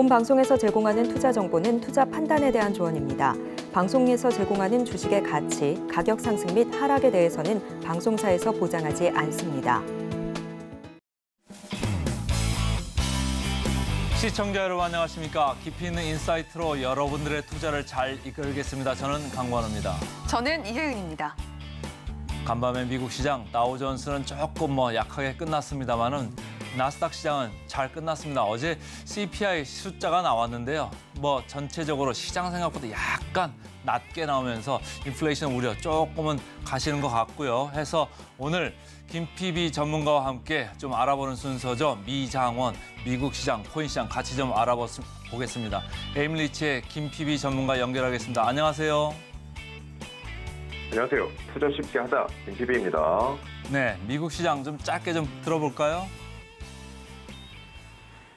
본 방송에서 제공하는 투자 정보는 투자 판단에 대한 조언입니다. 방송에서 제공하는 주식의 가치, 가격 상승 및 하락에 대해서는 방송사에서 보장하지 않습니다. 시청자 여러분 안녕하십니까? 깊이 있는 insight로 여러분들의 투자를 잘 이끌겠습니다. 저는 강관우입니다. 저는 이혜은입니다. 간밤에 미국 시장 다우존스는 조금 뭐 약하게 끝났습니다만은 나스닥 시장은 잘 끝났습니다. 어제 CPI 숫자가 나왔는데요. 뭐 전체적으로 시장 생각보다 약간 낮게 나오면서 인플레이션 우려 조금은 가시는 것 같고요. 해서 오늘 김 PB 전문가와 함께 좀 알아보는 순서죠. 미장원, 미국 시장, 코인 시장 같이 좀 알아보겠습니다. 에임리치의 김 PB 전문가 연결하겠습니다. 안녕하세요. 안녕하세요. 투자 쉽게 하자 김PB입니다. 네, 미국 시장 좀 짧게 좀 들어볼까요?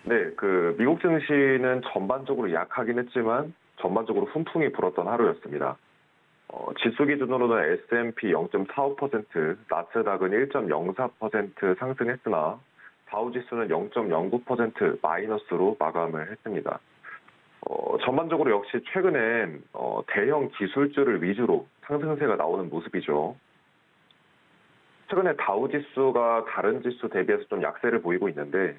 네, 그 미국 증시는 전반적으로 약하긴 했지만 전반적으로 훈풍이 불었던 하루였습니다. 어, 지수 기준으로는 S&P 0.45%, 나스닥은 1.04% 상승했으나 다우지수는 0.09% 마이너스로 마감을 했습니다. 어, 전반적으로 역시 최근엔 어, 대형 기술주를 위주로 상승세가 나오는 모습이죠. 최근에 다우지수가 다른 지수 대비해서 좀 약세를 보이고 있는데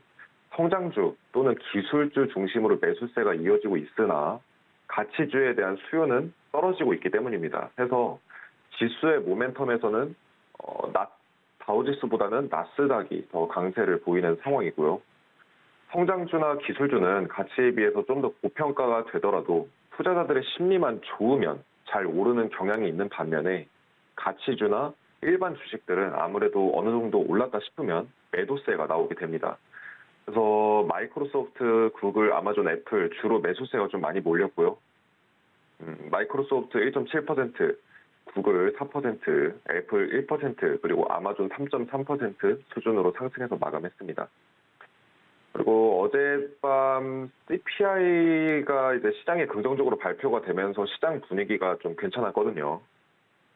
성장주 또는 기술주 중심으로 매수세가 이어지고 있으나 가치주에 대한 수요는 떨어지고 있기 때문입니다. 해서 지수의 모멘텀에서는 어, 나, 다우지수보다는 나스닥이 더 강세를 보이는 상황이고요. 성장주나 기술주는 가치에 비해서 좀 더 고평가가 되더라도 투자자들의 심리만 좋으면 잘 오르는 경향이 있는 반면에 가치주나 일반 주식들은 아무래도 어느 정도 올랐다 싶으면 매도세가 나오게 됩니다. 그래서 마이크로소프트, 구글, 아마존, 애플 주로 매수세가 좀 많이 몰렸고요. 음, 마이크로소프트 1.7%, 구글 4%, 애플 1%, 그리고 아마존 3.3% 수준으로 상승해서 마감했습니다. 그리고 어젯밤 CPI가 이제 시장에 긍정적으로 발표가 되면서 시장 분위기가 좀 괜찮았거든요.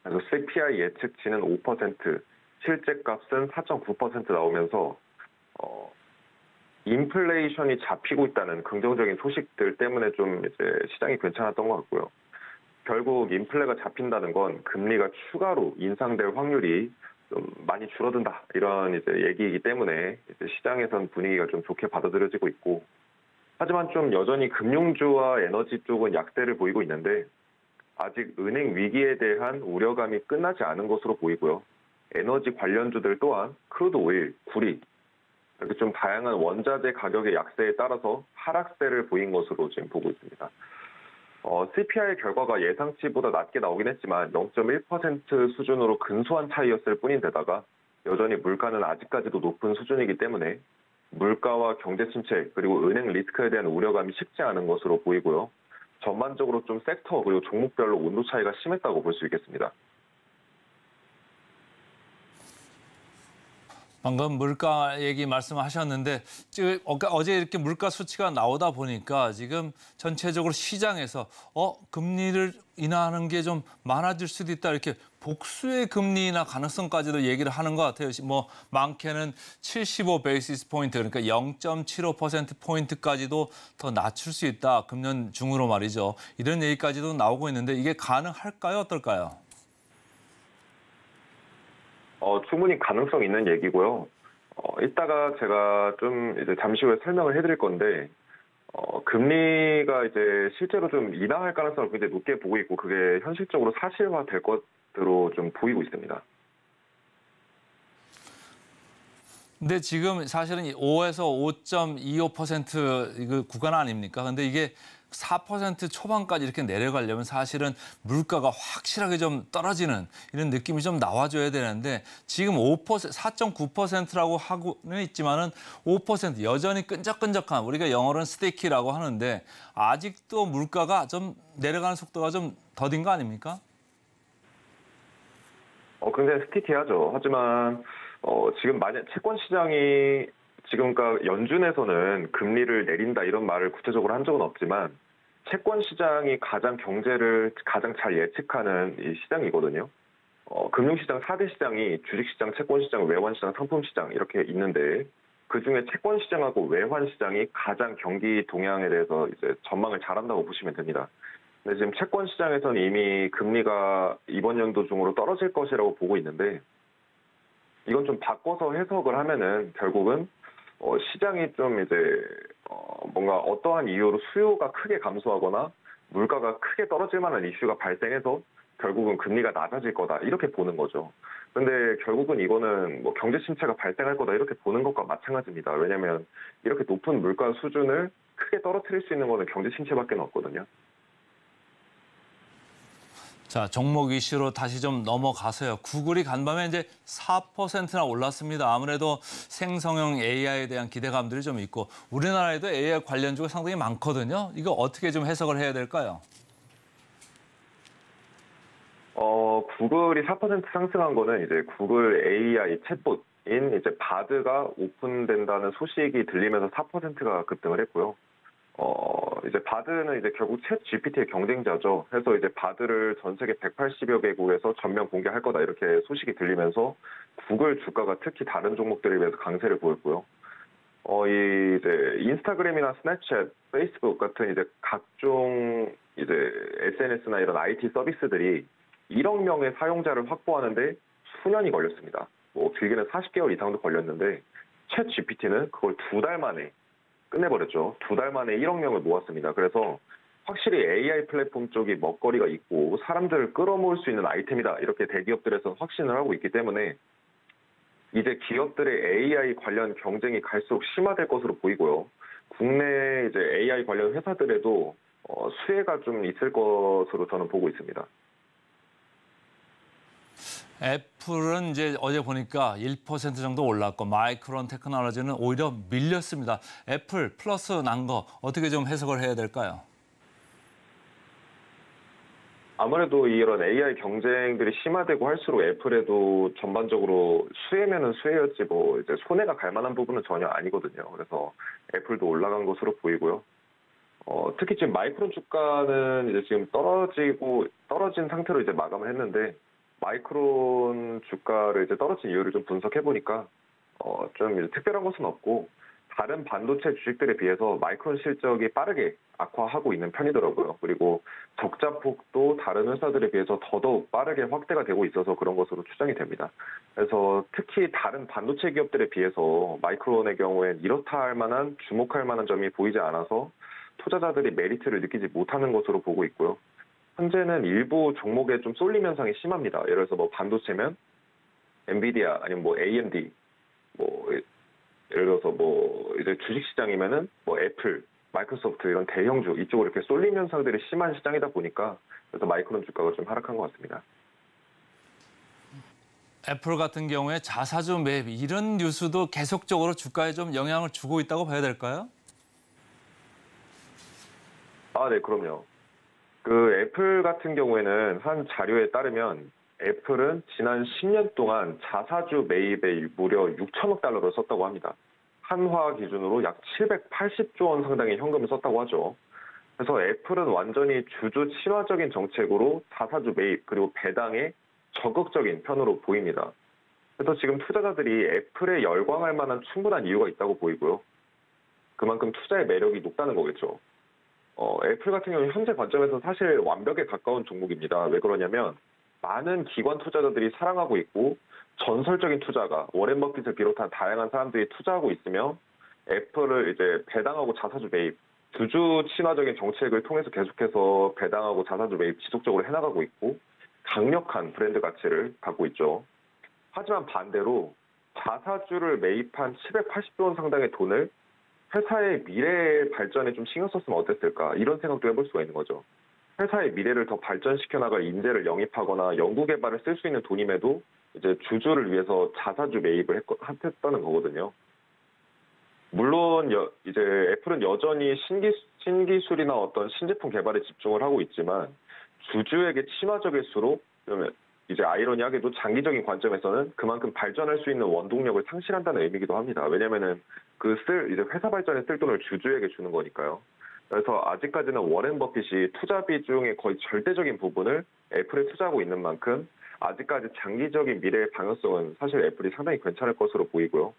그래서 CPI 예측치는 5%, 실제 값은 4.9% 나오면서 어, 인플레이션이 잡히고 있다는 긍정적인 소식들 때문에 좀 이제 시장이 괜찮았던 것 같고요. 결국 인플레가 잡힌다는 건 금리가 추가로 인상될 확률이 좀 많이 줄어든다 이런 이제 얘기이기 때문에 이제 시장에선 분위기가 좀 좋게 받아들여지고 있고 하지만 좀 여전히 금융주와 에너지 쪽은 약세를 보이고 있는데 아직 은행 위기에 대한 우려감이 끝나지 않은 것으로 보이고요. 에너지 관련주들 또한 crude oil, 구리 이렇게 좀 다양한 원자재 가격의 약세에 따라서 하락세를 보인 것으로 지금 보고 있습니다. 어, CPI 결과가 예상치보다 낮게 나오긴 했지만 0.1% 수준으로 근소한 차이였을 뿐인데다가 여전히 물가는 아직까지도 높은 수준이기 때문에 물가와 경제 침체 그리고 은행 리스크에 대한 우려감이 식지 않은 것으로 보이고요. 전반적으로 좀 섹터 그리고 종목별로 온도 차이가 심했다고 볼 수 있겠습니다. 방금 물가 얘기 말씀하셨는데 지금 어제 이렇게 물가 수치가 나오다 보니까 지금 전체적으로 시장에서 어 금리를 인하하는 게 좀 많아질 수도 있다 이렇게 복수의 금리 인하 가능성까지도 얘기를 하는 것 같아요. 뭐 많게는 75 베이시스 포인트 그러니까 0.75% 포인트까지도 더 낮출 수 있다 금년 중으로 말이죠. 이런 얘기까지도 나오고 있는데 이게 가능할까요? 어떨까요? 어, 충분히 가능성 있는 얘기고요. 어, 이따가 제가 좀 이제 잠시 후에 설명을 해드릴 건데, 어, 금리가 이제 실제로 좀 인하할 가능성을 굉장히 높게 보고 있고, 그게 현실적으로 사실화 될 것으로 좀 보이고 있습니다. 근데 지금 사실은 5에서 5.25% 구간 아닙니까? 근데 이게 4% 초반까지 이렇게 내려가려면 사실은 물가가 확실하게 좀 떨어지는 이런 느낌이 좀 나와줘야 되는데 지금 5% 4.9%라고 하고는 있지만은 5% 여전히 끈적끈적한 우리가 영어로는 스테이키라고 하는데 아직도 물가가 좀 내려가는 속도가 좀 더딘 거 아닙니까? 어, 굉장히 스티키하죠. 하지만 어, 지금 만약 채권 시장이 지금 그러니까 연준에서는 금리를 내린다 이런 말을 구체적으로 한 적은 없지만 채권 시장이 가장 경제를 가장 잘 예측하는 이 시장이거든요. 어, 금융시장 4대 시장이 주식시장, 채권시장, 외환시장, 상품시장 이렇게 있는데 그 중에 채권 시장하고 외환 시장이 가장 경기 동향에 대해서 이제 전망을 잘한다고 보시면 됩니다. 근데 지금 채권 시장에서는 이미 금리가 이번 연도 중으로 떨어질 것이라고 보고 있는데 이건 좀 바꿔서 해석을 하면은 결국은 어, 시장이 좀 이제 어, 뭔가 어떠한 이유로 수요가 크게 감소하거나 물가가 크게 떨어질 만한 이슈가 발생해서 결국은 금리가 낮아질 거다 이렇게 보는 거죠. 근데 결국은 이거는 뭐 경제 침체가 발생할 거다 이렇게 보는 것과 마찬가지입니다. 왜냐하면 이렇게 높은 물가 수준을 크게 떨어뜨릴 수 있는 거는 경제 침체밖에 없거든요. 자, 종목 이슈로 다시 좀 넘어가서요. 구글이 간밤에 이제 4%나 올랐습니다. 아무래도 생성형 AI에 대한 기대감들이 좀 있고 우리나라에도 AI 관련주가 상당히 많거든요. 이거 어떻게 좀 해석을 해야 될까요? 어, 구글이 4% 상승한 거는 이제 구글 AI 챗봇인 이제 바드가 오픈된다는 소식이 들리면서 4%가 급등을 했고요. 어, 이제 바드는 이제 결국 챗 GPT의 경쟁자죠. 해서 이제 바드를 전 세계 180여 개국에서 전면 공개할 거다 이렇게 소식이 들리면서 구글 주가가 특히 다른 종목들에 비해서 강세를 보였고요. 어, 이 이제 인스타그램이나 스냅챗, 페이스북 같은 이제 각종 이제 SNS나 이런 IT 서비스들이 1억 명의 사용자를 확보하는데 수년이 걸렸습니다. 뭐 길게는 40개월 이상도 걸렸는데 챗 GPT는 그걸 두 달 만에 끝내버렸죠. 두 달 만에 1억 명을 모았습니다. 그래서 확실히 AI 플랫폼 쪽이 먹거리가 있고 사람들을 끌어모을 수 있는 아이템이다. 이렇게 대기업들에서 확신을 하고 있기 때문에 이제 기업들의 AI 관련 경쟁이 갈수록 심화될 것으로 보이고요. 국내 이제 AI 관련 회사들에도 어, 수혜가 좀 있을 것으로 저는 보고 있습니다. 애플은 이제 어제 보니까 1% 정도 올랐고 마이크론 테크놀로지는 오히려 밀렸습니다. 애플 플러스 난 거 어떻게 좀 해석을 해야 될까요? 아무래도 이런 AI 경쟁들이 심화되고 할수록 애플에도 전반적으로 수혜면은 수혜였지 뭐 이제 손해가 갈 만한 부분은 전혀 아니거든요. 그래서 애플도 올라간 것으로 보이고요. 어, 특히 지금 마이크론 주가는 이제 지금 떨어지고 떨어진 상태로 이제 마감을 했는데 마이크론 주가를 이제 떨어진 이유를 좀 분석해 보니까 어, 좀 특별한 것은 없고 다른 반도체 주식들에 비해서 마이크론 실적이 빠르게 악화하고 있는 편이더라고요. 그리고 적자 폭도 다른 회사들에 비해서 더더욱 빠르게 확대가 되고 있어서 그런 것으로 추정이 됩니다. 그래서 특히 다른 반도체 기업들에 비해서 마이크론의 경우엔 이렇다 할 만한 주목할 만한 점이 보이지 않아서 투자자들이 메리트를 느끼지 못하는 것으로 보고 있고요. 현재는 일부 종목에 좀 쏠림 현상이 심합니다. 예를 들어서 뭐 반도체면 엔비디아 아니면 뭐 AMD 뭐 예를 들어서 뭐 이제 주식 시장이면은 뭐 애플, 마이크로소프트 이런 대형주 이쪽으로 이렇게 쏠림 현상들이 심한 시장이다 보니까 그래서 마이크론 주가가 좀 하락한 것 같습니다. 애플 같은 경우에 자사주 매입 이런 뉴스도 계속적으로 주가에 좀 영향을 주고 있다고 봐야 될까요? 아, 네, 그럼요. 그 애플 같은 경우에는 한 자료에 따르면 애플은 지난 10년 동안 자사주 매입에 무려 6천억 달러를 썼다고 합니다. 한화 기준으로 약 780조 원 상당의 현금을 썼다고 하죠. 그래서 애플은 완전히 주주 친화적인 정책으로 자사주 매입 그리고 배당에 적극적인 편으로 보입니다. 그래서 지금 투자자들이 애플에 열광할 만한 충분한 이유가 있다고 보이고요. 그만큼 투자의 매력이 높다는 거겠죠. 어, 애플 같은 경우는 현재 관점에서 사실 완벽에 가까운 종목입니다. 왜 그러냐면 많은 기관 투자자들이 사랑하고 있고 전설적인 투자가 워렌 버핏을 비롯한 다양한 사람들이 투자하고 있으며 애플을 이제 배당하고 자사주 매입 주주 친화적인 정책을 통해서 계속해서 배당하고 자사주 매입 지속적으로 해나가고 있고 강력한 브랜드 가치를 갖고 있죠. 하지만 반대로 자사주를 매입한 780조 원 상당의 돈을 회사의 미래 발전에 좀 신경 썼으면 어땠을까 이런 생각도 해볼 수가 있는 거죠. 회사의 미래를 더 발전시켜 나갈 인재를 영입하거나 연구 개발을 쓸 수 있는 돈임에도 이제 주주를 위해서 자사주 매입을 했, 했다는 거거든요. 물론 여, 이제 애플은 여전히 신기, 신기술이나 어떤 신제품 개발에 집중을 하고 있지만 주주에게 친화적일수록 이제 아이러니하게도 장기적인 관점에서는 그만큼 발전할 수 있는 원동력을 상실한다는 의미기도 합니다. 왜냐면은 그 쓸 이제 회사 발전에 쓸 돈을 주주에게 주는 거니까요. 그래서 아직까지는 워렌 버핏이 투자 비중의 거의 절대적인 부분을 애플에 투자하고 있는 만큼 아직까지 장기적인 미래의 방향성은 사실 애플이 상당히 괜찮을 것으로 보이고요.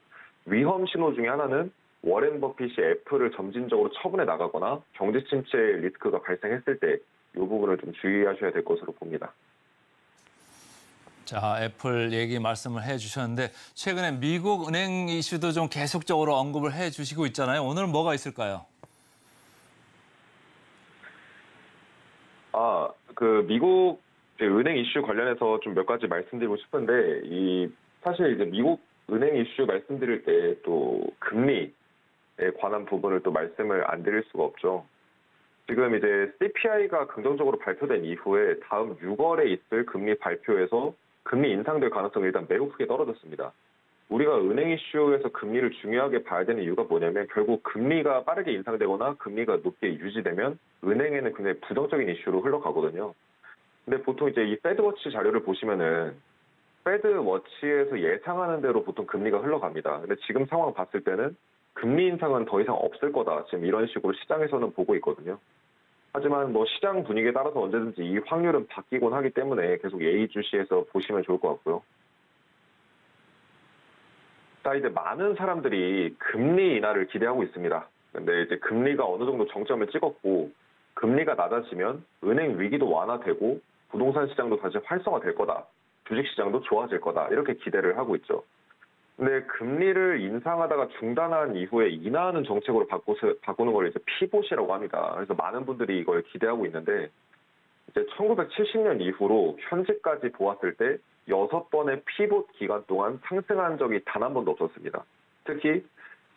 위험 신호 중에 하나는 워렌 버핏이 애플을 점진적으로 처분해 나가거나 경제 침체 리스크가 발생했을 때 이 부분을 좀 주의하셔야 될 것으로 봅니다. 자, 애플 얘기 말씀을 해 주셨는데 최근에 미국 은행 이슈도 좀 계속적으로 언급을 해 주시고 있잖아요. 오늘 뭐가 있을까요? 아, 그 미국 은행 이슈 관련해서 좀 몇 가지 말씀드리고 싶은데 이 사실 이제 미국 은행 이슈 말씀드릴 때 또 금리에 관한 부분을 또 말씀을 안 드릴 수가 없죠. 지금 이제 CPI가 긍정적으로 발표된 이후에 다음 6월에 있을 금리 발표에서 금리 인상될 가능성이 일단 매우 크게 떨어졌습니다. 우리가 은행 이슈에서 금리를 중요하게 봐야 되는 이유가 뭐냐면 결국 금리가 빠르게 인상되거나 금리가 높게 유지되면 은행에는 굉장히 부정적인 이슈로 흘러가거든요. 근데 보통 이제 이 패드워치 자료를 보시면은 패드워치에서 예상하는 대로 보통 금리가 흘러갑니다. 근데 지금 상황 봤을 때는 금리 인상은 더 이상 없을 거다. 지금 이런 식으로 시장에서는 보고 있거든요. 하지만 뭐 시장 분위기에 따라서 언제든지 이 확률은 바뀌곤 하기 때문에 계속 예의주시해서 보시면 좋을 것 같고요. 자, 이제 많은 사람들이 금리 인하를 기대하고 있습니다. 근데 이제 금리가 어느 정도 정점을 찍었고, 금리가 낮아지면 은행 위기도 완화되고, 부동산 시장도 다시 활성화될 거다. 주식 시장도 좋아질 거다. 이렇게 기대를 하고 있죠. 근데 금리를 인상하다가 중단한 이후에 인하하는 정책으로 바꾸는 걸 이제 피봇이라고 합니다. 그래서 많은 분들이 이걸 기대하고 있는데, 이제 1970년 이후로 현재까지 보았을 때 여섯 번의 피봇 기간 동안 상승한 적이 단 한 번도 없었습니다. 특히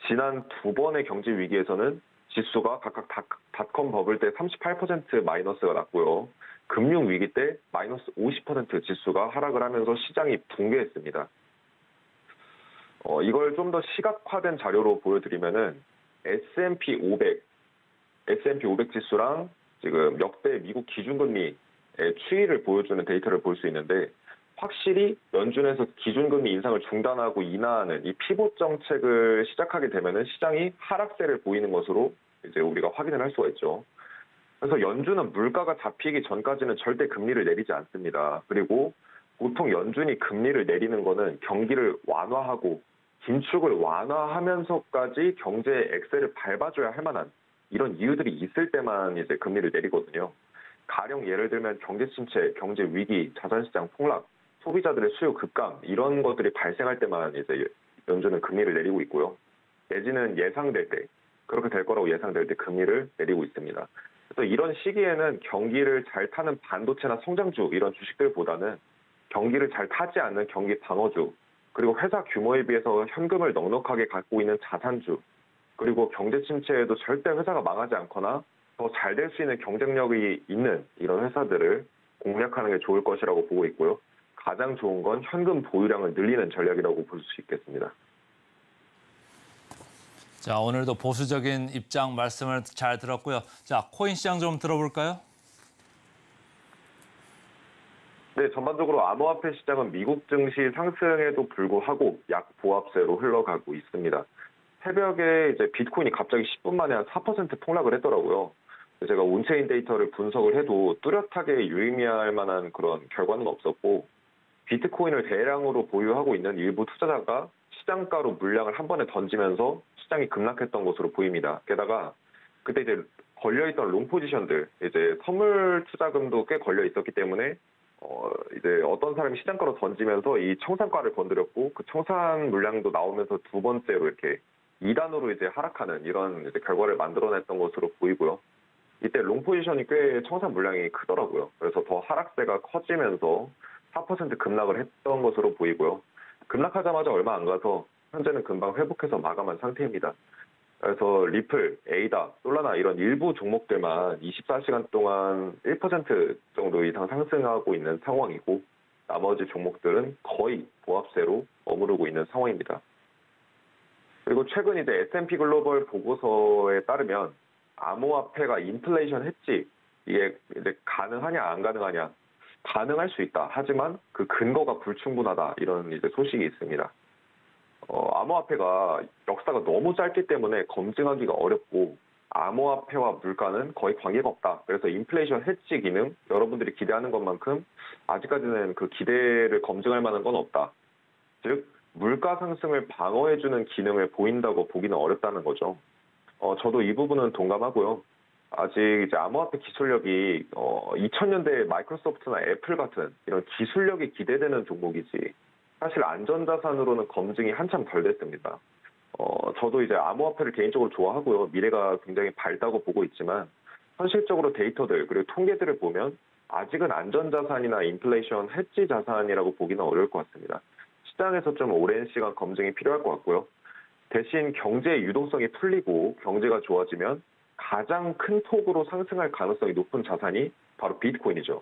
지난 두 번의 경제 위기에서는 지수가 각각 닷, 닷컴 버블 때 38% 마이너스가 났고요. 금융 위기 때 마이너스 50% 지수가 하락을 하면서 시장이 붕괴했습니다. 어, 이걸 좀 더 시각화된 자료로 보여드리면은 S&P 500, S&P 500 지수랑 지금 역대 미국 기준금리의 추이를 보여주는 데이터를 볼 수 있는데 확실히 연준에서 기준금리 인상을 중단하고 인하하는 이 피봇 정책을 시작하게 되면은 시장이 하락세를 보이는 것으로 이제 우리가 확인을 할 수가 있죠. 그래서 연준은 물가가 잡히기 전까지는 절대 금리를 내리지 않습니다. 그리고 보통 연준이 금리를 내리는 거는 경기를 완화하고 긴축을 완화하면서까지 경제의 엑셀을 밟아줘야 할 만한 이런 이유들이 있을 때만 이제 금리를 내리거든요. 가령 예를 들면 경제 침체, 경제 위기, 자산시장 폭락, 소비자들의 수요 급감 이런 것들이 발생할 때만 이제 연준은 금리를 내리고 있고요. 내지는 예상될 때 그렇게 될 거라고 예상될 때 금리를 내리고 있습니다. 그래서 이런 시기에는 경기를 잘 타는 반도체나 성장주 이런 주식들보다는 경기를 잘 타지 않는 경기 방어주 그리고 회사 규모에 비해서 현금을 넉넉하게 갖고 있는 자산주 그리고 경제 침체에도 절대 회사가 망하지 않거나 더 잘 될 수 있는 경쟁력이 있는 이런 회사들을 공략하는 게 좋을 것이라고 보고 있고요. 가장 좋은 건 현금 보유량을 늘리는 전략이라고 볼 수 있겠습니다. 자, 오늘도 보수적인 입장 말씀을 잘 들었고요. 자, 코인 시장 좀 들어볼까요? 네, 전반적으로 암호화폐 시장은 미국 증시 상승에도 불구하고 약 보합세로 흘러가고 있습니다. 새벽에 이제 비트코인이 갑자기 10분 만에 한 4% 폭락을 했더라고요. 제가 on-chain 데이터를 분석을 해도 뚜렷하게 유의미할 만한 그런 결과는 없었고, 비트코인을 대량으로 보유하고 있는 일부 투자자가 시장가로 물량을 한 번에 던지면서 시장이 급락했던 것으로 보입니다. 게다가 그때 이제 걸려있던 long position들, 이제 선물 투자금도 꽤 걸려 있었기 때문에 어, 이제 어떤 사람이 시장가로 던지면서 이 청산가를 건드렸고 그 청산 물량도 나오면서 두 번째로 이렇게 2단으로 이제 하락하는 이런 이제 결과를 만들어냈던 것으로 보이고요. 이때 long position이 꽤 청산 물량이 크더라고요. 그래서 더 하락세가 커지면서 4% 급락을 했던 것으로 보이고요. 급락하자마자 얼마 안 가서 현재는 금방 회복해서 마감한 상태입니다. 그래서 리플, 에이다, 솔라나 이런 일부 종목들만 24시간 동안 1% 정도 이상 상승하고 있는 상황이고 나머지 종목들은 거의 보합세로 머무르고 있는 상황입니다. 그리고 최근 이제 S&P 글로벌 보고서에 따르면 암호화폐가 인플레이션 했지 이게 이제 가능하냐 안 가능하냐 가능할 수 있다. 하지만 그 근거가 불충분하다 이런 이제 소식이 있습니다. 어, 암호화폐가 역사가 너무 짧기 때문에 검증하기가 어렵고 암호화폐와 물가는 거의 관계가 없다. 그래서 인플레이션 해치 기능 여러분들이 기대하는 것만큼 아직까지는 그 기대를 검증할 만한 건 없다. 즉 물가 상승을 방어해주는 기능을 보인다고 보기는 어렵다는 거죠. 어, 저도 이 부분은 동감하고요. 아직 이제 암호화폐 기술력이 어, 2000년대 마이크로소프트나 애플 같은 이런 기술력이 기대되는 종목이지 사실 안전자산으로는 검증이 한참 덜 됐습니다. 어, 저도 이제 암호화폐를 개인적으로 좋아하고요. 미래가 굉장히 밝다고 보고 있지만 현실적으로 데이터들 그리고 통계들을 보면 아직은 안전자산이나 인플레이션 해지 자산이라고 보기는 어려울 것 같습니다. 시장에서 좀 오랜 시간 검증이 필요할 것 같고요. 대신 경제의 유동성이 풀리고 경제가 좋아지면 가장 큰 폭으로 상승할 가능성이 높은 자산이 바로 비트코인이죠.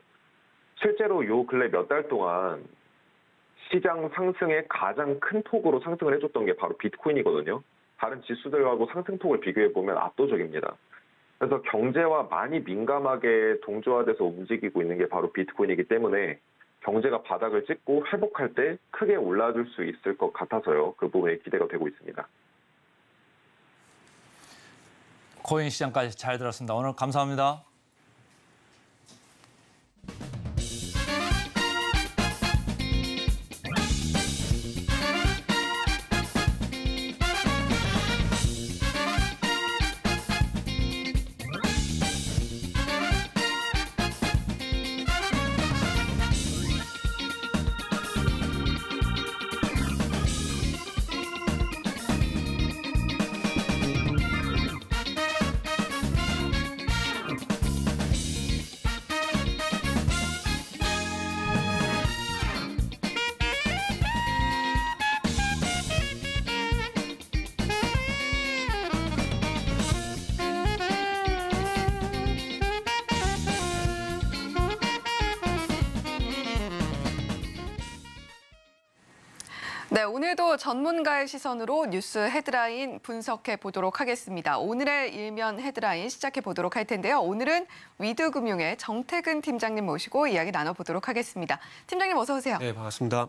실제로 요 근래 몇 달 동안 시장 상승의 가장 큰 폭으로 상승을 해줬던 게 바로 비트코인이거든요. 다른 지수들하고 상승폭을 비교해 보면 압도적입니다. 그래서 경제와 많이 민감하게 동조화돼서 움직이고 있는 게 바로 비트코인이기 때문에 경제가 바닥을 찍고 회복할 때 크게 올라줄 수 있을 것 같아서요. 그 부분에 기대가 되고 있습니다. 코인 시장까지 잘 들었습니다. 오늘 감사합니다. 전문가의 시선으로 뉴스 헤드라인 분석해 보도록 하겠습니다. 오늘의 일면 헤드라인 시작해 보도록 할 텐데요. 오늘은 위드금융의 정태근 팀장님 모시고 이야기 나눠보도록 하겠습니다. 팀장님 어서 오세요. 네, 반갑습니다.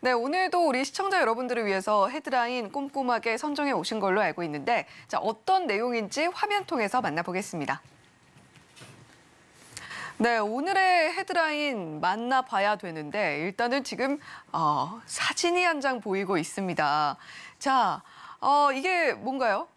네, 오늘도 우리 시청자 여러분들을 위해서 헤드라인 꼼꼼하게 선정해 오신 걸로 알고 있는데 자, 어떤 내용인지 화면 통해서 만나보겠습니다. 네, 오늘의 헤드라인 만나봐야 되는데 일단은 지금 어, 사진이 한 장 보이고 있습니다. 자, 어, 이게 뭔가요?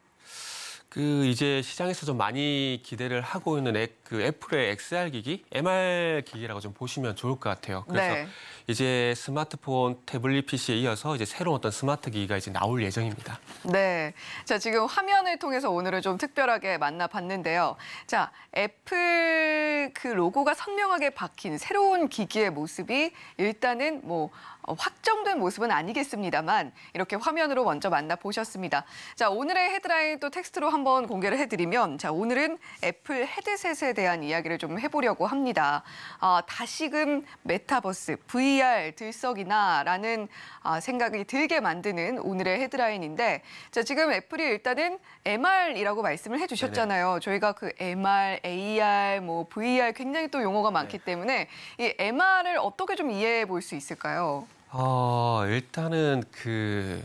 그 이제 시장에서 좀 많이 기대를 하고 있는 애- 그 애플의 XR 기기, MR 기기라고 좀 보시면 좋을 것 같아요. 그래서 네. 이제 스마트폰, 태블릿 PC에 이어서 이제 새로운 어떤 스마트 기기가 이제 나올 예정입니다. 네. 자, 지금 화면을 통해서 오늘은 좀 특별하게 만나 봤는데요. 자, 애플 그 로고가 선명하게 박힌 새로운 기기의 모습이 일단은 뭐 어, 확정된 모습은 아니겠습니다만 이렇게 화면으로 먼저 만나보셨습니다. 자, 오늘의 헤드라인 또 텍스트로 한번 공개를 해드리면 자, 오늘은 애플 헤드셋에 대한 이야기를 좀 해보려고 합니다. 아, 다시금 메타버스, VR 들썩이나라는 아, 생각이 들게 만드는 오늘의 헤드라인인데 자, 지금 애플이 일단은 MR이라고 말씀을 해주셨잖아요. 저희가 그 MR, AR, 뭐 VR 굉장히 또 용어가 많기 때문에 이 MR을 어떻게 좀 이해해 볼 수 있을까요? 어, 일단은 그